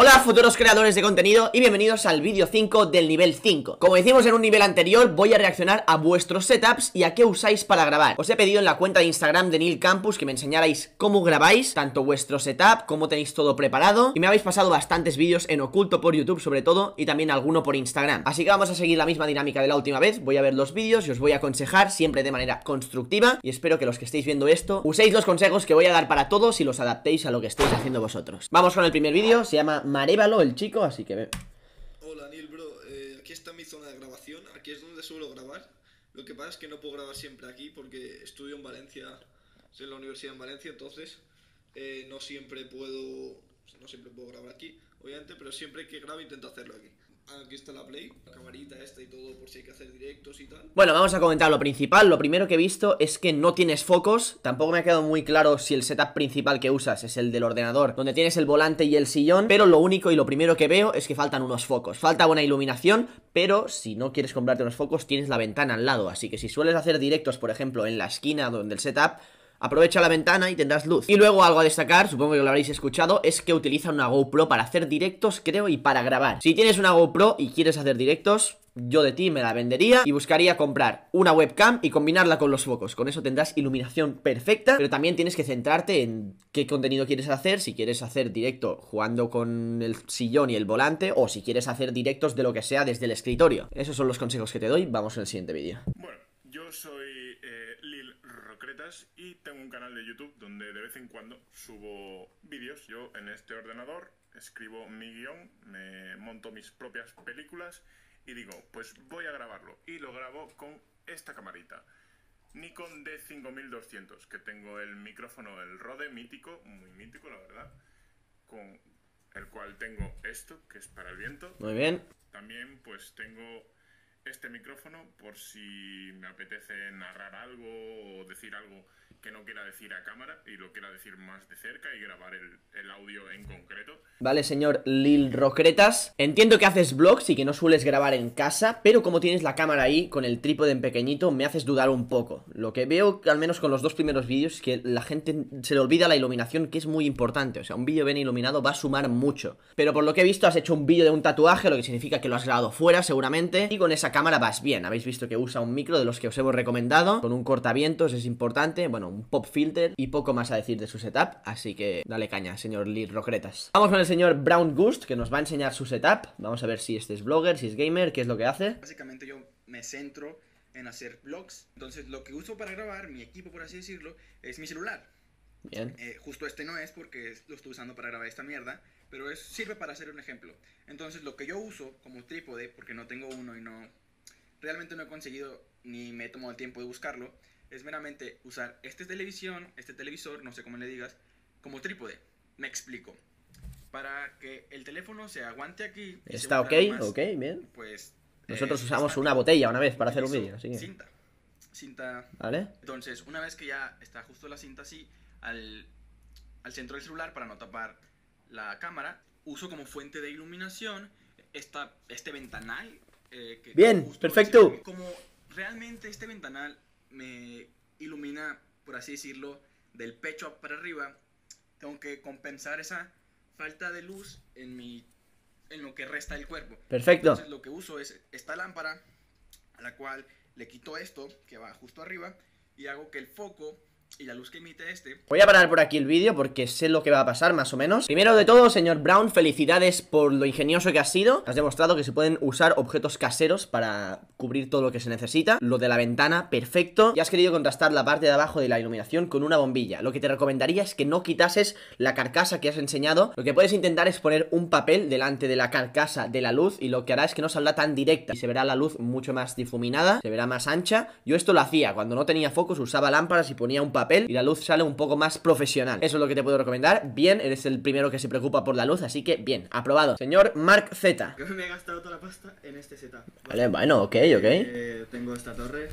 A: Hola futuros creadores de contenido y bienvenidos al vídeo 5 del nivel 5 Como decimos en un nivel anterior voy a reaccionar a vuestros setups y a qué usáis para grabar. Os he pedido en la cuenta de Instagram de Neil Campus que me enseñarais cómo grabáis Tanto vuestro setup, cómo tenéis todo preparado Y me habéis pasado bastantes vídeos en oculto por YouTube sobre todo y también alguno por Instagram. Así que vamos a seguir la misma dinámica de la última vez Voy a ver los vídeos y os voy a aconsejar siempre de manera constructiva Y espero que los que estéis viendo esto uséis los consejos que voy a dar para todos y los adaptéis a lo que estéis haciendo vosotros. Vamos con el primer vídeo, se llama Marévalo el chico, así que ve.
B: Hola Neil, bro. Eh, aquí está mi zona de grabación. Aquí es donde suelo grabar. Lo que pasa es que no puedo grabar siempre aquí porque estudio en Valencia, en la universidad en Valencia, entonces eh, no siempre puedo, no siempre puedo grabar aquí, obviamente, pero siempre que grabo intento hacerlo aquí. Aquí está la Play, la camarita esta y todo por si hay que hacer directos y tal.
A: Bueno, vamos a comentar lo principal. Lo primero que he visto es que no tienes focos. Tampoco me ha quedado muy claro si el setup principal que usas es el del ordenador, donde tienes el volante y el sillón. Pero lo único y lo primero que veo es que faltan unos focos. Falta buena iluminación, pero si no quieres comprarte unos focos, tienes la ventana al lado. Así que si sueles hacer directos, por ejemplo, en la esquina donde el setup Aprovecha la ventana y tendrás luz. Y luego algo a destacar, supongo que lo habréis escuchado, es que utiliza una GoPro para hacer directos, creo, y para grabar. Si tienes una GoPro y quieres hacer directos, yo de ti me la vendería y buscaría comprar una webcam y combinarla con los focos. Con eso tendrás iluminación perfecta, pero también tienes que centrarte en qué contenido quieres hacer, si quieres hacer directo jugando con el sillón y el volante o si quieres hacer directos de lo que sea desde el escritorio. Esos son los consejos que te doy, vamos al siguiente vídeo.
C: Bueno, yo soy Y tengo un canal de YouTube donde de vez en cuando subo vídeos. Yo en este ordenador escribo mi guion, me monto mis propias películas y digo, pues voy a grabarlo. Y lo grabo con esta camarita. Nikon D5200, que tengo el micrófono, el Rode mítico, muy mítico la verdad, con el cual tengo esto, que es para el viento.
A: Muy bien.
C: También pues tengo este micrófono por si me apetece narrar algo o decir algo que no quiera decir a cámara y lo quiera decir más de cerca y grabar el, audio en concreto.
A: Vale, señor Lil Rocretas. Entiendo que haces vlogs y que no sueles grabar en casa, pero como tienes la cámara ahí con el trípode en pequeñito, me haces dudar un poco. Lo que veo, al menos con los dos primeros vídeos, es que la gente se le olvida la iluminación, que es muy importante. O sea, un vídeo bien iluminado va a sumar mucho. Pero por lo que he visto, has hecho un vídeo de un tatuaje, lo que significa que lo has grabado fuera, seguramente. Y con esa cámara vas bien. Habéis visto que usa un micro de los que os hemos recomendado, con un cortavientos, es importante. Bueno, un pop filter y poco más a decir de su setup. Así que dale caña, señor Lil Rocretas. Vamos con el señor Brown Ghost, que nos va a enseñar su setup. Vamos a ver si este es blogger, si es gamer, qué es lo que hace.
D: Básicamente yo me centro en hacer vlogs. Entonces lo que uso para grabar, mi equipo por así decirlo, es mi celular.
A: Bien.
D: Eh, justo este no es porque lo estoy usando para grabar esta mierda. pero es, sirve para hacer un ejemplo. Entonces lo que yo uso como trípode, porque no tengo uno y no, realmente no he conseguido ni me he tomado el tiempo de buscarlo, es meramente usar este televisión, este televisor, no sé cómo le digas, como trípode. Me explico. Para que el teléfono se aguante aquí.
A: Está ok,
D: más,
A: ok, bien.
D: Pues.
A: Nosotros
D: eh,
A: usamos una botella una vez para hacer un vídeo, así que...
D: Cinta. Cinta
A: ¿Vale?
D: entonces, una vez que ya está justo la cinta así, al, al centro del celular para no tapar la cámara, uso como fuente de iluminación esta, este ventanal. Eh, que
A: Bien,
D: justo
A: perfecto.
D: encima- Como realmente este ventanal me ilumina, por así decirlo, del pecho para arriba, tengo que compensar esa falta de luz en mi en lo que resta del cuerpo.
A: Perfecto.
D: Entonces lo que uso es esta lámpara a la cual le quito esto que va justo arriba y hago que el foco y la luz que emite este.
A: Voy a parar por aquí el vídeo porque sé lo que va a pasar más o menos. Primero de todo, señor Brown, felicidades por lo ingenioso que has sido. Has demostrado que se pueden usar objetos caseros para cubrir todo lo que se necesita. Lo de la ventana, perfecto. Y has querido contrastar la parte de abajo de la iluminación con una bombilla. Lo que te recomendaría es que no quitases la carcasa que has enseñado. Lo que puedes intentar es poner un papel delante de la carcasa de la luz Y lo que hará es que no saldrá tan directa. Y se verá la luz mucho más difuminada, se verá más ancha. Yo esto lo hacía, cuando no tenía focos usaba lámparas y ponía un papel y la luz sale un poco más profesional. Eso es lo que te puedo recomendar. Bien, eres el primero que se preocupa por la luz, así que bien, aprobado. Señor Mark Z.
E: Yo me he gastado toda la pasta en este setup.
A: Vale, bueno, ok, ok.
E: Eh, tengo esta torre.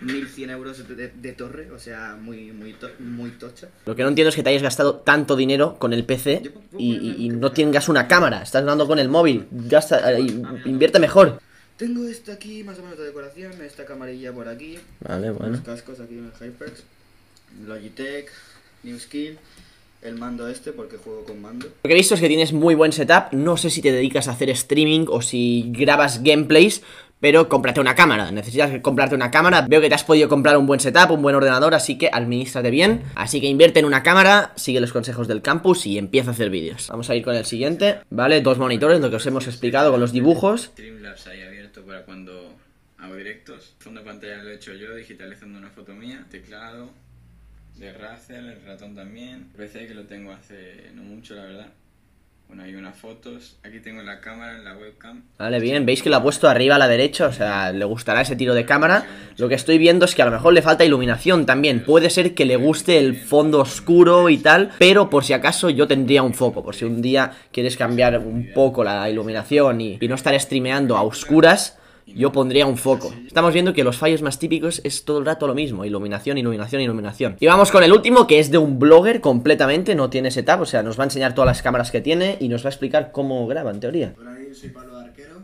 E: 1100 euros de, torre, o sea, muy, muy, to- muy tocha.
A: Lo que no entiendo es que te hayas gastado tanto dinero con el PC y, y- y no tengas una cámara. Estás grabando con el móvil. Gasta, eh, invierte mejor.
E: Tengo esto aquí, más o menos de decoración, esta camarilla por aquí,
A: Vale, bueno.
E: los cascos aquí en el HyperX, Logitech, New Skin, el mando este porque juego con mando.
A: Lo que he visto es que tienes muy buen setup. No sé si te dedicas a hacer streaming o si grabas gameplays. Pero cómprate una cámara, necesitas comprarte una cámara Veo que te has podido comprar un buen setup, un buen ordenador Así que administrate bien Así que invierte en una cámara, sigue los consejos del campus y empieza a hacer vídeos Vamos a ir con el siguiente Vale, dos monitores, lo que os hemos explicado con los dibujos
F: Para cuando hago directos. Fondo de pantalla lo he hecho yo, digitalizando una foto mía. Teclado de Razer, el ratón también. PC que lo tengo hace no mucho, la verdad. Bueno, hay unas fotos. Aquí tengo la cámara, la webcam.
A: Vale, bien, veis que lo ha puesto arriba a la derecha, o sea, le gustará ese tiro de cámara. Lo que estoy viendo es que a lo mejor le falta iluminación también. Puede ser que le guste el fondo oscuro y tal, pero por si acaso yo tendría un foco. Por si un día quieres cambiar un poco la iluminación y, y no estar streameando a oscuras, yo pondría un foco. Estamos viendo que los fallos más típicos es todo el rato lo mismo, iluminación, iluminación, iluminación. Y vamos con el último, que es de un blogger completamente, no tiene setup, o sea, nos va a enseñar todas las cámaras que tiene y nos va a explicar cómo graba, en teoría.
G: Hola, yo soy Pablo Arquero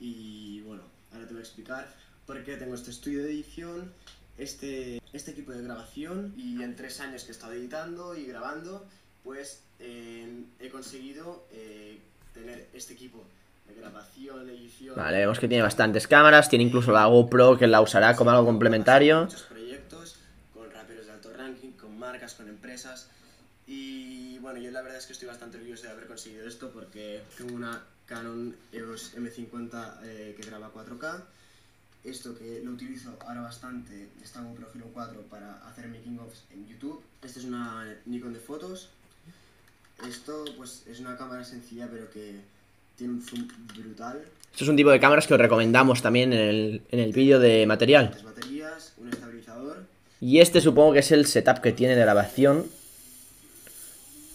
G: y bueno, ahora te voy a explicar por qué tengo este estudio de edición, este, este equipo de grabación y en tres años que he estado editando y grabando, pues eh, he conseguido eh, tener este equipo grabación, edición...
A: Vale, vemos que tiene bastantes cámaras, tiene incluso la GoPro que la usará como algo complementario.
G: Muchos proyectos con raperos de alto ranking, con marcas, con empresas. Y bueno, yo la verdad es que estoy bastante orgulloso de haber conseguido esto porque tengo una Canon EOS M50 eh, que graba 4K. Esto que lo utilizo ahora bastante, esta GoPro Hero 4 para hacer making ofs en YouTube. Esta es una Nikon de fotos. Esto pues es una cámara sencilla pero que tiene un zoom brutal.
A: Esto es un tipo de cámaras que os recomendamos también en el, en el vídeo de material.
G: Tres baterías, un estabilizador
A: Y este supongo que es el setup que tiene de grabación.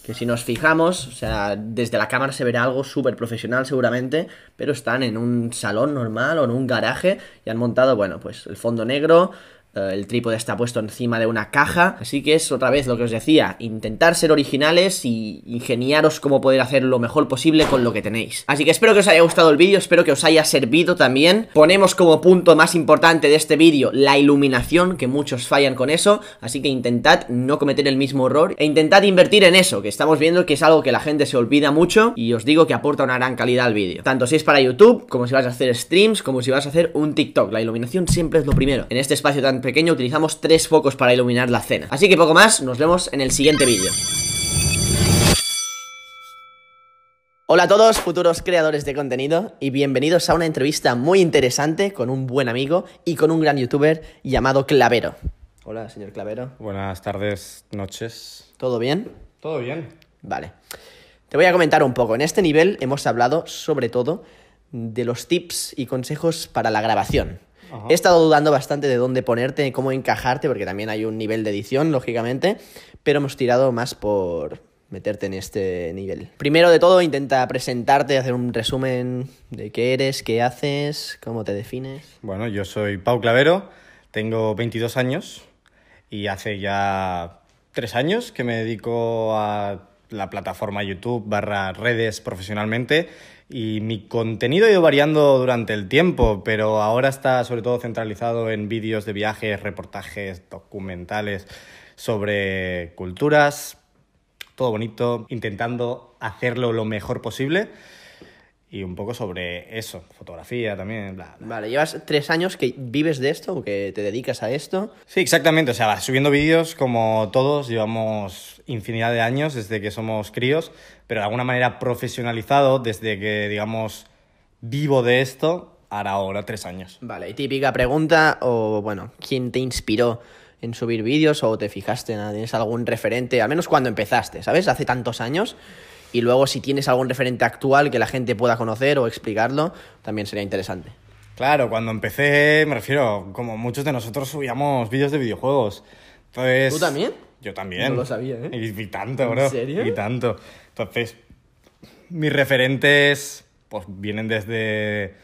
A: Que si nos fijamos, o sea, desde la cámara se verá algo súper profesional seguramente, pero están en un salón normal o en un garaje y han montado, bueno, pues el fondo negro, eh, el trípode está puesto encima de una caja, así que es otra vez lo que os decía, intentar ser originales y ingeniaros cómo poder hacer lo mejor posible con lo que tenéis. Así que espero que os haya gustado el vídeo, espero que os haya servido también. Ponemos como punto más importante de este vídeo la iluminación, que muchos fallan con eso, así que intentad no cometer el mismo error e intentad invertir en eso, que estamos viendo que es algo que la gente se olvida mucho y os digo que aporta una gran calidad al vídeo. Tanto si es para YouTube, como si vas a hacer streams, como si vas a hacer un TikTok. La iluminación siempre es lo primero. En este espacio tan pequeño utilizamos tres focos para iluminar la cena. Así que poco más, nos vemos en el siguiente vídeo. Hola a todos, futuros creadores de contenido, y bienvenidos a una entrevista muy interesante con un buen amigo y con un gran youtuber llamado Clavero. Hola, señor Clavero.
H: Buenas tardes, noches.
A: ¿Todo bien?
H: ¿Todo bien?
A: Vale. Te voy a comentar un poco. En este nivel hemos hablado sobre todo de los tips y consejos para la grabación. He estado dudando bastante de dónde ponerte, cómo encajarte, porque también hay un nivel de edición, lógicamente, pero hemos tirado más por meterte en este nivel. Primero de todo, intenta presentarte, hacer un resumen de qué eres, qué haces, cómo te defines.
H: Bueno, yo soy Pau Clavero, tengo 22 años y hace ya tres años que me dedico a la plataforma YouTube barra redes profesionalmente y mi contenido ha ido variando durante el tiempo, pero ahora está sobre todo centralizado en vídeos de viajes, reportajes, documentales sobre culturas, todo bonito, intentando hacerlo lo mejor posible y un poco sobre eso, fotografía también, bla, bla.
A: Vale, llevas tres años que vives de esto, o que te dedicas a esto.
H: Sí, exactamente. O sea, subiendo vídeos como todos, llevamos infinidad de años desde que somos críos, pero de alguna manera profesionalizado desde que, digamos, vivo de esto, ahora ahora tres años.
A: Vale, y típica pregunta, o bueno, ¿quién te inspiró en subir vídeos o te fijaste en algún referente, al menos cuando empezaste, ¿sabes? Hace tantos años. Y luego si tienes algún referente actual que la gente pueda conocer o explicarlo, también sería interesante.
H: Claro, cuando empecé, me refiero, como muchos de nosotros subíamos vídeos de videojuegos. Entonces,
A: ¿Tú también?
H: Yo también.
A: No lo sabía, ¿eh?
H: Y, y tanto,
A: ¿En
H: bro.
A: serio?
H: Y tanto. Entonces, mis referentes, pues vienen desde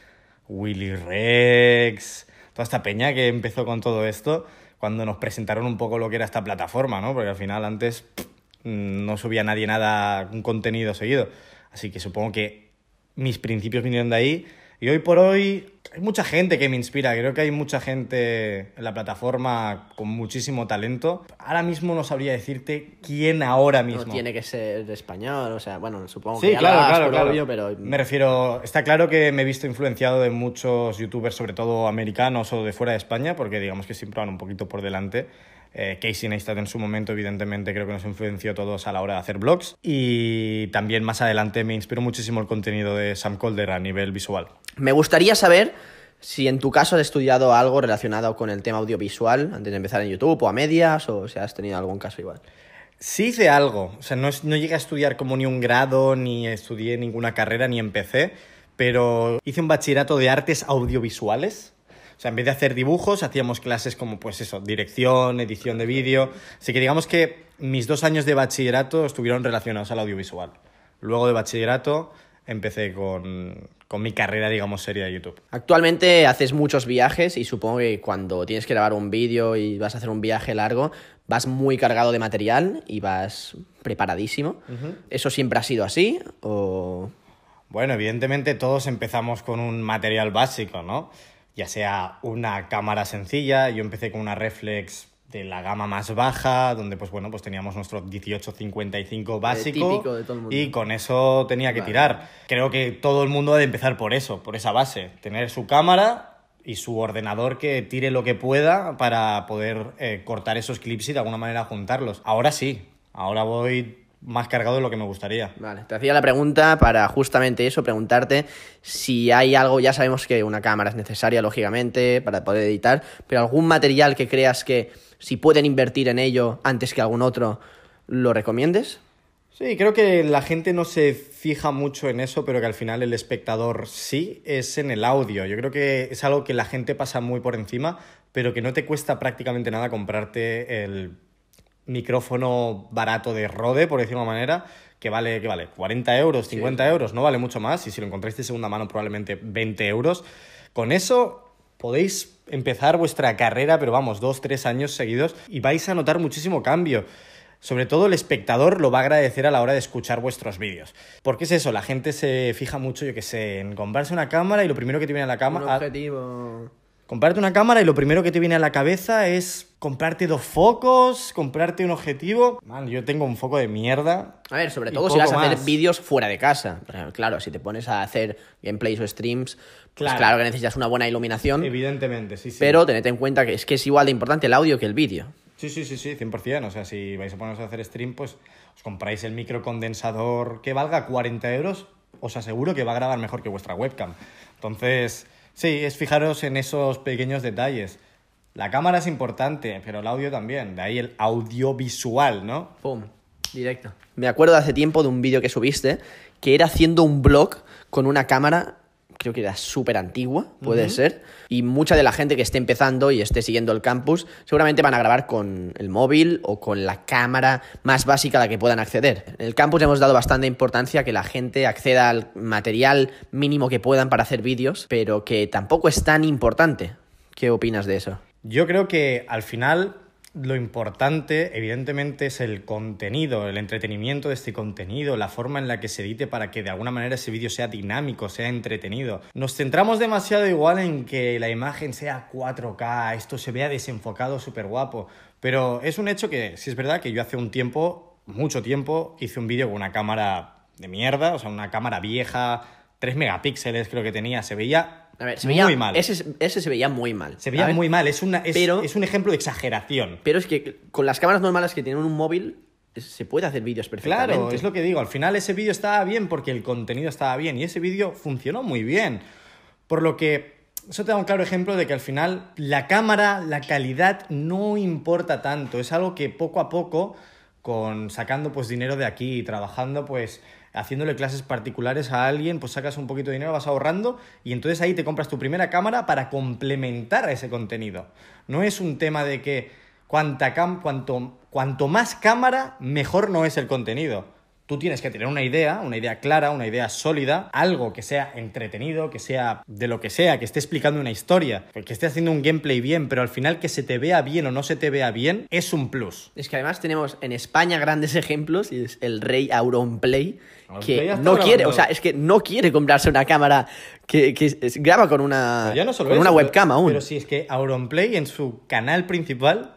H: Willy Rex, toda esta peña que empezó con todo esto, cuando nos presentaron un poco lo que era esta plataforma, ¿no? Porque al final antes pff, no subía nadie nada, un contenido seguido. Así que supongo que mis principios vinieron de ahí. Y hoy por hoy hay mucha gente que me inspira. Creo que hay mucha gente en la plataforma con muchísimo talento. Ahora mismo no sabría decirte quién ahora mismo.
A: No tiene que ser español, o sea, bueno, supongo
H: Sí,
A: que ya
H: claro, claro, claro.
A: obvio, pero...
H: Me refiero, está claro que me he visto influenciado de muchos youtubers, sobre todo americanos o de fuera de España, porque digamos que siempre van un poquito por delante. Eh, Casey Neistat en su momento, evidentemente, creo que nos influenció a todos a la hora de hacer vlogs. Y también más adelante me inspiró muchísimo el contenido de Sam Colder a nivel visual.
A: Me gustaría saber si en tu caso has estudiado algo relacionado con el tema audiovisual antes de empezar en YouTube o a medias o si has tenido algún caso igual.
H: Sí hice algo, o sea, no, es- no llegué a estudiar como ni un grado, ni estudié ninguna carrera, ni empecé, pero hice un bachillerato de artes audiovisuales. O sea, en vez de hacer dibujos, hacíamos clases como, pues eso, dirección, edición de vídeo. Así que digamos que mis dos años de bachillerato estuvieron relacionados al audiovisual. Luego de bachillerato empecé con, con mi carrera, digamos, seria de YouTube.
A: Actualmente haces muchos viajes y supongo que cuando tienes que grabar un vídeo y vas a hacer un viaje largo, vas muy cargado de material y vas preparadísimo. ¿Eso siempre ha sido así o...?
H: Bueno, evidentemente todos empezamos con un material básico, ¿no? Ya sea una cámara sencilla, yo empecé con una reflex de la gama más baja, donde pues bueno, pues teníamos nuestro 1855 básico
A: típico de todo el mundo.
H: y con eso tenía que
A: Vale.
H: tirar. Creo que todo el mundo ha de empezar por eso, por esa base, tener su cámara y su ordenador que tire lo que pueda para poder eh, cortar esos clips y de alguna manera juntarlos. Ahora sí, ahora voy más cargado de lo que me gustaría.
A: Vale, te hacía la pregunta para justamente eso, preguntarte si hay algo, ya sabemos que una cámara es necesaria, lógicamente, para poder editar, pero algún material que creas que si pueden invertir en ello antes que algún otro, ¿lo recomiendes?
H: Sí, creo que la gente no se fija mucho en eso, pero que al final el espectador sí es en el audio. Yo creo que es algo que la gente pasa muy por encima, pero que no te cuesta prácticamente nada comprarte el micrófono barato de Rode, por decirlo de una manera, que vale, que vale 40 euros, 50 euros, no vale mucho más, y si lo encontráis de segunda mano probablemente 20 euros. Con eso podéis empezar vuestra carrera, pero vamos, dos, tres años seguidos, y vais a notar muchísimo cambio. Sobre todo el espectador lo va a agradecer a la hora de escuchar vuestros vídeos. Porque es eso, la gente se fija mucho, yo que sé, en comprarse una cámara y lo primero que te viene a la
A: Un
H: cámara...
A: objetivo...
H: Comprarte una cámara y lo primero que te viene a la cabeza es comprarte dos focos, comprarte un objetivo. Man, yo tengo un foco de mierda.
A: A ver, sobre todo si vas a hacer vídeos fuera de casa. Claro, si te pones a hacer gameplays o streams, pues
H: Claro.
A: claro que necesitas una buena iluminación,
H: Evidentemente, sí, sí.
A: pero tened en cuenta que es que es igual de importante el audio que el vídeo.
H: Sí, sí, sí, sí, 100%. O sea, si vais a poneros a hacer stream, pues os compráis el microcondensador que valga 40 euros, os aseguro que va a grabar mejor que vuestra webcam. Entonces, sí, es fijaros en esos pequeños detalles. La cámara es importante, pero el audio también. De ahí el audiovisual, ¿no?
A: Pum. Directo. Me acuerdo de hace tiempo de un vídeo que subiste que era haciendo un blog con una cámara, creo que era súper antigua, puede ser, y mucha de la gente que esté empezando y esté siguiendo el campus seguramente van a grabar con el móvil o con la cámara más básica a la que puedan acceder. En el campus hemos dado bastante importancia a que la gente acceda al material mínimo que puedan para hacer vídeos, pero que tampoco es tan importante. ¿Qué opinas de eso?
H: Yo creo que al final lo importante, evidentemente, es el contenido, el entretenimiento de este contenido, la forma en la que se edite para que de alguna manera ese vídeo sea dinámico, sea entretenido. Nos centramos demasiado igual en que la imagen sea 4K, esto se vea desenfocado, súper guapo. Pero es un hecho que, si es verdad, que yo hace un tiempo, mucho tiempo, hice un vídeo con una cámara de mierda, o sea, una cámara vieja, 3 megapíxeles creo que tenía, se veía
A: A ver, se veía
H: muy mal.
A: Ese, ese se veía muy mal.
H: Se veía
A: ¿sabes?
H: muy mal, es, una, es,
A: Pero-
H: es un ejemplo de exageración.
A: Pero es que con las cámaras normales que tienen un móvil se puede hacer vídeos perfectamente.
H: Claro, es lo que digo. Al final ese vídeo estaba bien porque el contenido estaba bien y ese vídeo funcionó muy bien. Por lo que eso te da un claro ejemplo de que al final la cámara, la calidad no importa tanto. Es algo que poco a poco, con sacando pues dinero de aquí y trabajando pues haciéndole clases particulares a alguien, pues sacas un poquito de dinero, vas ahorrando y entonces ahí te compras tu primera cámara para complementar ese contenido. No es un tema de que cuanta cam- cuanto, cuanto más cámara, mejor no es el contenido. Tú tienes que tener una idea, una idea clara, una idea sólida, algo que sea entretenido, que sea de lo que sea, que esté explicando una historia, que esté haciendo un gameplay bien, pero al final que se te vea bien o no se te vea bien es un plus.
A: Es que además tenemos en España grandes ejemplos y es el rey Auronplay que no quiere, o sea, es que no quiere comprarse una cámara que, graba con una,
H: no solo
A: con
H: eso,
A: una
H: pero-
A: webcam aún.
H: Pero si es que Auronplay en su canal principal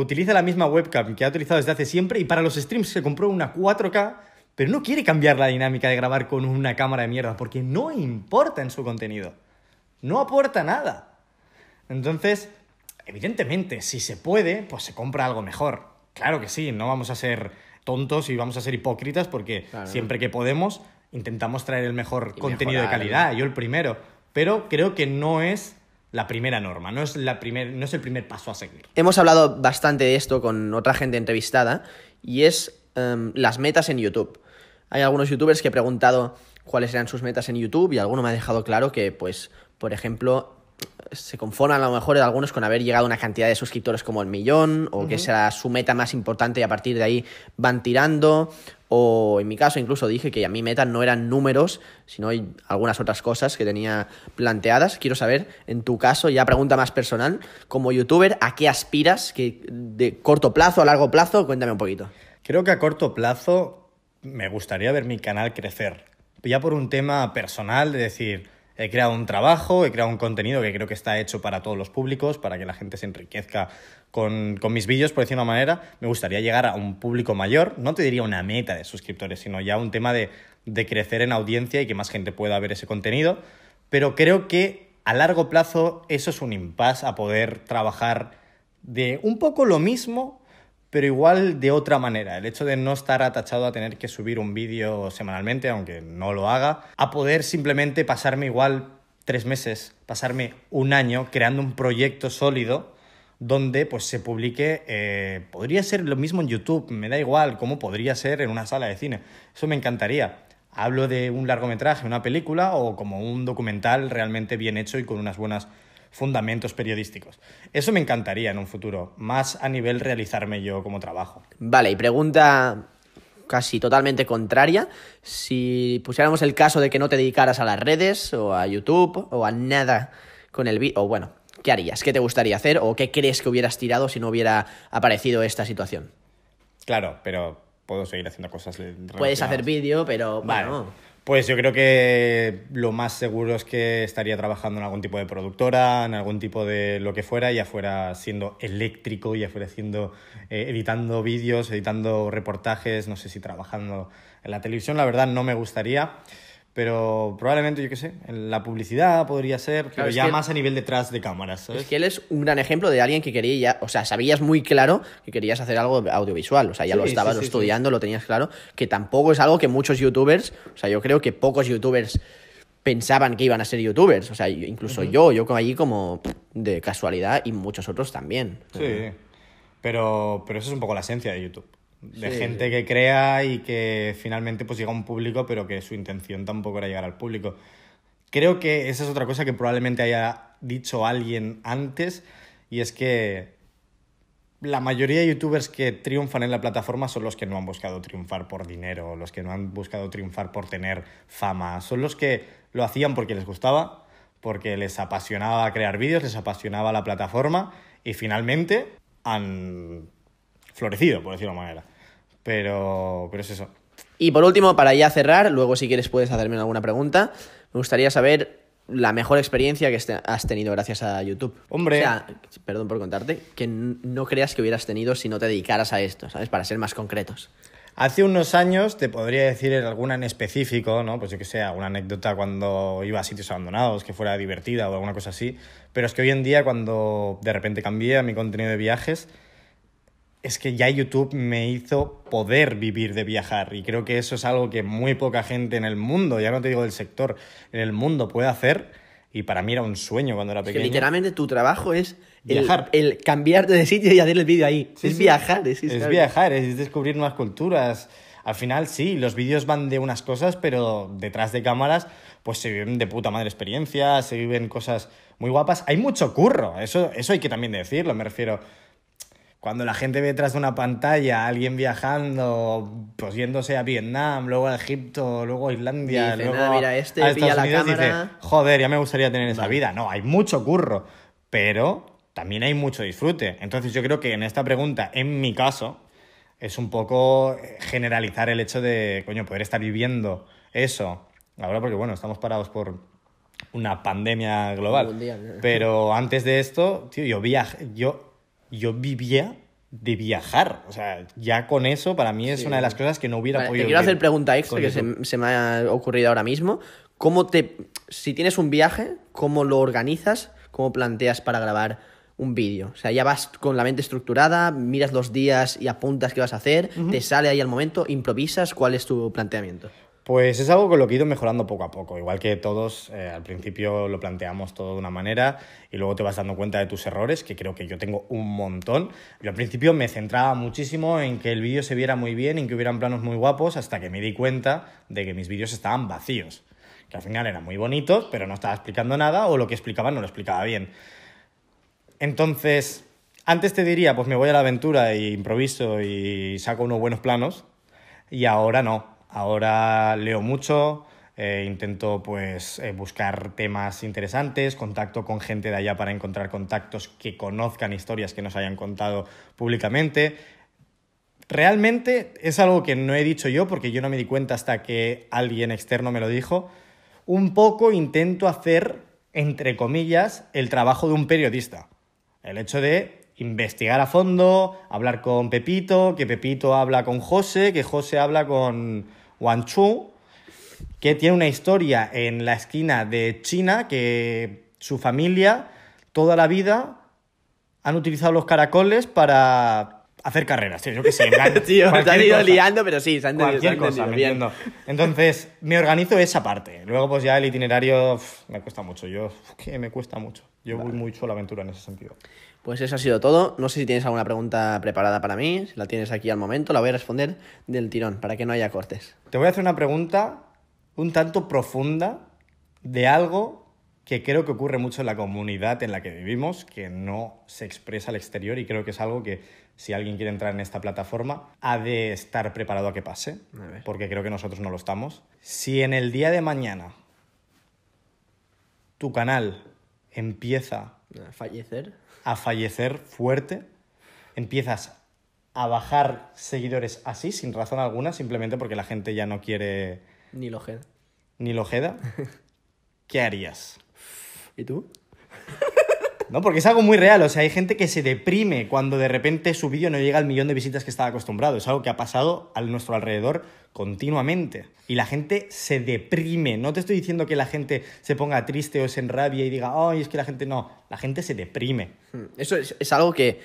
H: utiliza la misma webcam que ha utilizado desde hace siempre y para los streams se compró una 4K, pero no quiere cambiar la dinámica de grabar con una cámara de mierda porque no importa en su contenido. No aporta nada. Entonces, evidentemente, si se puede, pues se compra algo mejor. Claro que sí, no vamos a ser tontos y vamos a ser hipócritas porque
A: Claro.
H: siempre que podemos intentamos traer el mejor
A: Y
H: contenido de calidad, yo el primero. Pero creo que no es la primera norma, no es, la primer, no es el primer paso a seguir.
A: Hemos hablado bastante de esto con otra gente entrevistada y es em, las metas en YouTube. Hay algunos youtubers que he preguntado cuáles eran sus metas en YouTube y alguno me ha dejado claro que, pues, por ejemplo, se conforman a lo mejor algunos con haber llegado a una cantidad de suscriptores como el millón o que será su meta más importante y a partir de ahí van tirando. O en mi caso incluso dije que a mi meta no eran números sino hay algunas otras cosas que tenía planteadas. Quiero saber en tu caso ya pregunta más personal como youtuber a qué aspiras que de corto plazo a largo plazo cuéntame un poquito.
H: Creo que a corto plazo me gustaría ver mi canal crecer. Ya por un tema personal, de decir, he creado un trabajo, he creado un contenido que creo que está hecho para todos los públicos, para que la gente se enriquezca con, con mis vídeos, por decirlo de una manera. Me gustaría llegar a un público mayor, no te diría una meta de suscriptores, sino ya un tema de, de crecer en audiencia y que más gente pueda ver ese contenido. Pero creo que a largo plazo eso es un impasse a poder trabajar de un poco lo mismo, pero igual de otra manera. El hecho de no estar atachado a tener que subir un vídeo semanalmente, aunque no lo haga, a poder simplemente pasarme igual tres meses, pasarme un año creando un proyecto sólido donde pues se publique, eh, podría ser lo mismo en YouTube, me da igual, como podría ser en una sala de cine. Eso me encantaría. Hablo de un largometraje, una película o como un documental realmente bien hecho y con unas buenas fundamentos periodísticos. Eso me encantaría en un futuro, más a nivel realizarme yo como trabajo.
A: Vale, y pregunta casi totalmente contraria. Si pusiéramos el caso de que no te dedicaras a las redes o a YouTube o a nada con el vídeo, o bueno, ¿qué harías? ¿Qué te gustaría hacer o qué crees que hubieras tirado si no hubiera aparecido esta situación?
H: Claro, pero puedo seguir haciendo cosas.
A: Puedes hacer vídeo, pero
H: Vale. Pues yo creo que lo más seguro es que estaría trabajando en algún tipo de productora, en algún tipo de lo que fuera, ya fuera siendo eléctrico, ya fuera eh, editando vídeos, editando reportajes, no sé si trabajando en la televisión, la verdad no me gustaría, pero probablemente, yo qué sé, en la publicidad podría ser, pero ya más a nivel detrás de cámaras, ¿sabes?
A: es que él es un gran ejemplo de alguien que quería ya, o sea, sabías muy claro que querías hacer algo audiovisual, o sea, ya
H: Sí,
A: lo estabas
H: sí, sí.
A: estudiando, lo tenías claro, que tampoco es algo que muchos youtubers, o sea, yo creo que pocos youtubers pensaban que iban a ser youtubers, o sea, yo- incluso yo, yo como allí como de casualidad y muchos otros también.
H: Sí, pero, pero eso es un poco la esencia de YouTube. De
A: Sí.
H: gente que crea y que finalmente pues llega a un público, pero que su intención tampoco era llegar al público. Creo que esa es otra cosa que probablemente haya dicho alguien antes, y es que la mayoría de youtubers que triunfan en la plataforma son los que no han buscado triunfar por dinero, los que no han buscado triunfar por tener fama, son los que lo hacían porque les gustaba, porque les apasionaba crear vídeos, les apasionaba la plataforma y finalmente han florecido, por decirlo de alguna manera. Pero, pero es eso.
A: Y por último, para ya cerrar, luego si quieres puedes hacerme alguna pregunta, me gustaría saber la mejor experiencia que este- has tenido gracias a YouTube.
H: Hombre.
A: O sea, perdón por contarte, que no creas que hubieras tenido si no te dedicaras a esto, ¿sabes? Para ser más concretos.
H: Hace unos años te podría decir alguna en específico, ¿no? Pues yo que sé, alguna anécdota cuando iba a sitios abandonados, que fuera divertida o alguna cosa así. Pero es que hoy en día, cuando de repente cambié a mi contenido de viajes, es que ya YouTube me hizo poder vivir de viajar. Y creo que eso es algo que muy poca gente en el mundo, ya no te digo del sector, en el mundo puede hacer. Y para mí era un sueño cuando era
A: Es que
H: pequeño.
A: literalmente tu trabajo es el,
H: Viajar.
A: el cambiarte de sitio y hacer el vídeo ahí.
H: Sí,
A: es
H: sí.
A: viajar, es,
H: Es viajar, es descubrir nuevas culturas. Al final, sí, los vídeos van de unas cosas, pero detrás de cámaras, pues se viven de puta madre experiencias, se viven cosas muy guapas. Hay mucho curro, eso, eso hay que también decirlo, me refiero. Cuando la gente ve detrás de una pantalla a alguien viajando, pues yéndose a Vietnam, luego a Egipto, luego a Islandia,
A: Dice,
H: luego
A: "Nah, mira, este
H: a Estados
A: la
H: Unidos", dice,
A: cámara.
H: joder, ya me gustaría tener esa vida. No, hay mucho curro, pero también hay mucho disfrute. Entonces yo creo que en esta pregunta, en mi caso, es un poco eh, generalizar el hecho de, coño, poder estar viviendo eso. Ahora porque, bueno, estamos parados por una pandemia global.
A: Mundial.
H: Pero antes de esto, tío, yo viaj yo, yo vivía de viajar. O sea, ya con eso para mí es
A: Sí.
H: una de las cosas que no hubiera
A: Vale,
H: podido
A: te quiero hacer pregunta extra que se, se me ha ocurrido ahora mismo. ¿Cómo te, si tienes un viaje, cómo lo organizas? ¿Cómo planteas para grabar un vídeo? O sea, ya vas con la mente estructurada, miras los días y apuntas qué vas a hacer, te sale ahí al momento, improvisas, ¿cuál es tu planteamiento?
H: Pues es algo con lo que he ido mejorando poco a poco. Igual que todos, eh, al principio lo planteamos todo de una manera y luego te vas dando cuenta de tus errores, que creo que yo tengo un montón. Yo al principio me centraba muchísimo en que el vídeo se viera muy bien, en que hubieran planos muy guapos, hasta que me di cuenta de que mis vídeos estaban vacíos. Que al final eran muy bonitos, pero no estaba explicando nada o lo que explicaba no lo explicaba bien. Entonces, antes te diría, pues me voy a la aventura e improviso y saco unos buenos planos. Y ahora no. Ahora leo mucho, eh, intento pues eh, buscar temas interesantes, contacto con gente de allá para encontrar contactos que conozcan historias que nos hayan contado públicamente. Realmente es algo que no he dicho yo porque yo no me di cuenta hasta que alguien externo me lo dijo. Un poco intento hacer, entre comillas, el trabajo de un periodista. El hecho de investigar a fondo, hablar con Pepito, que Pepito habla con José, que José habla con Wang Chu, que tiene una historia en la esquina de China, que su familia toda la vida han utilizado los caracoles para hacer carreras. Yo qué sé, engaño,
A: Tío, se han ido
H: cosa.
A: liando, pero sí, se han
H: Cualquier cosa, me. Entonces, me organizo esa parte. Luego, pues ya el itinerario me cuesta mucho. Yo, que me cuesta mucho. Yo voy mucho a la aventura en ese sentido.
A: Pues eso ha sido todo. No sé si tienes alguna pregunta preparada para mí. Si la tienes aquí al momento, la voy a responder del tirón, para que no haya cortes.
H: Te voy a hacer una pregunta un tanto profunda de algo que creo que ocurre mucho en la comunidad en la que vivimos, que no se expresa al exterior y creo que es algo que si alguien quiere entrar en esta plataforma ha de estar preparado a que pase,
A: A
H: porque creo que nosotros no lo estamos. Si en el día de mañana tu canal empieza
A: Fallecer.
H: A fallecer fuerte, empiezas a bajar seguidores así, sin razón alguna, simplemente porque la gente ya no quiere
A: Ni lo head.
H: ni lo jeda, ¿qué harías?
A: ¿Y tú?
H: No, porque es algo muy real. O sea, hay gente que se deprime cuando de repente su vídeo no llega al millón de visitas que estaba acostumbrado. Es algo que ha pasado a nuestro alrededor continuamente. Y la gente se deprime. No te estoy diciendo que la gente se ponga triste o se enrabie y diga, ay, es que la gente no. La gente se deprime.
A: Hmm, Eso es, es algo que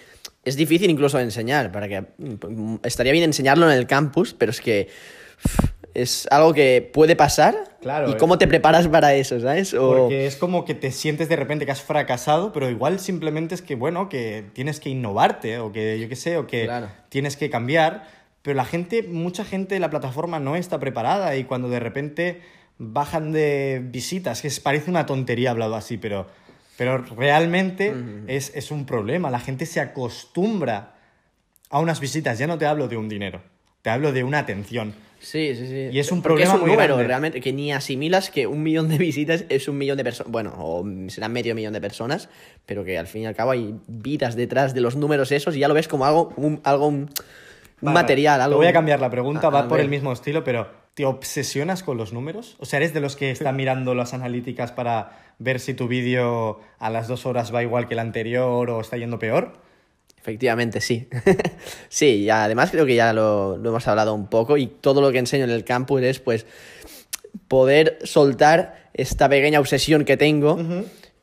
A: es difícil incluso enseñar, para que mm, estaría bien enseñarlo en el campus, pero es que es algo que puede pasar.
H: Claro,
A: ¿Y cómo te preparas para eso, sabes? O...
H: Porque es como que te sientes de repente que has fracasado, pero igual simplemente es que, bueno, que tienes que innovarte o que, yo qué sé, o que
A: Claro.
H: tienes que cambiar. pero la gente, mucha gente de la plataforma no está preparada y cuando de repente bajan de visitas, que parece una tontería hablado así, pero, pero realmente es, es un problema. La gente se acostumbra a unas visitas, ya no te hablo de un dinero, te hablo de una atención.
A: Sí, sí, sí.
H: Y es un
A: Porque
H: problema
A: es un
H: muy
A: número,
H: grande.
A: realmente, que ni asimilas que un millón de visitas es un millón de personas. Bueno, o será medio millón de personas, pero que al fin y al cabo hay vidas detrás de los números esos y ya lo ves como algo, un, algo, un, un
H: Vale,
A: material.
H: Te voy a cambiar la pregunta,
A: A-
H: va por el mismo estilo, pero ¿te obsesionas con los números? O sea, ¿eres de los que está mirando las analíticas para ver si tu vídeo a las dos horas va igual que el anterior o está yendo peor?
A: Efectivamente, sí. sí, y además creo que ya lo, lo hemos hablado un poco y todo lo que enseño en el campus es pues poder soltar esta pequeña obsesión que tengo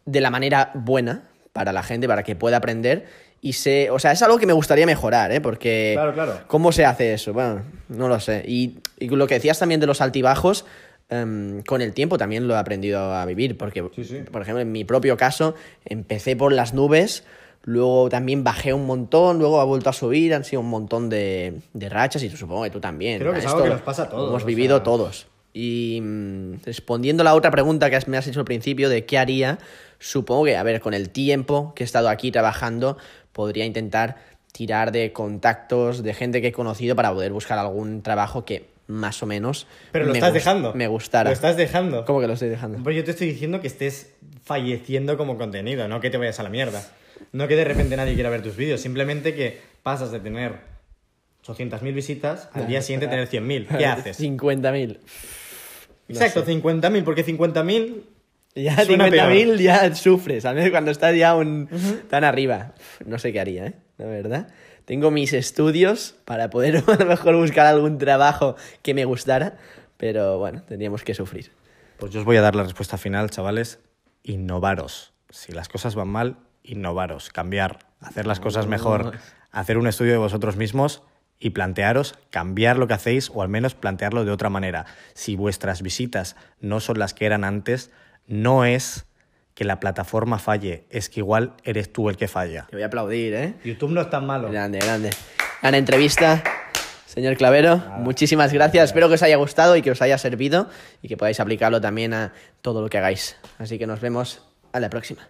A: de la manera buena para la gente, para que pueda aprender y se... O sea, es algo que me gustaría mejorar, ¿eh? Porque...
H: Claro, claro.
A: ¿Cómo se hace eso? Bueno, no lo sé. Y, y lo que decías también de los altibajos, em, con el tiempo también lo he aprendido a vivir, porque,
H: Sí, sí.
A: por ejemplo, en mi propio caso, empecé por las nubes, luego también bajé un montón, luego ha vuelto a subir, han sido un montón de, de rachas y supongo que tú también.
H: Creo que es algo que nos pasa a todos,
A: hemos vivido
H: sea-
A: todos. Y mm, respondiendo a la otra pregunta que me has hecho al principio de qué haría, supongo que, a ver, con el tiempo que he estado aquí trabajando, podría intentar tirar de contactos de gente que he conocido para poder buscar algún trabajo que más o menos
H: Pero lo
A: me
H: estás dejando.
A: me gustara.
H: Lo estás dejando.
A: ¿Cómo que lo estoy dejando?
H: Pues yo te estoy diciendo que estés falleciendo como contenido, no que te vayas a la mierda. No que de repente nadie quiera ver tus vídeos, simplemente que pasas de tener 800.000 visitas al día siguiente tener 100.000. ¿Qué haces?
A: 50.000.
H: Exacto, 50.000, porque 50.000
A: Ya
H: Suena
A: 50.000 ya sufres, al menos cuando estás ya un, tan arriba. No sé qué haría, ¿eh? La verdad. Tengo mis estudios para poder a lo mejor buscar algún trabajo que me gustara, pero bueno, tendríamos que sufrir.
H: Pues yo os voy a dar la respuesta final, chavales. Innovaros. Si las cosas van mal, innovaros, cambiar, hacer las cosas mejor, hacer un estudio de vosotros mismos y plantearos cambiar lo que hacéis o al menos plantearlo de otra manera. Si vuestras visitas no son las que eran antes, no es que la plataforma falle, es que igual eres tú el que falla.
A: Te voy a aplaudir, ¿eh?
H: YouTube no es tan malo.
A: Grande, grande. Gran entrevista, señor Clavero. Muchísimas gracias. Espero que os haya gustado y que os haya servido y que podáis aplicarlo también a todo lo que hagáis. Así que nos vemos a la próxima.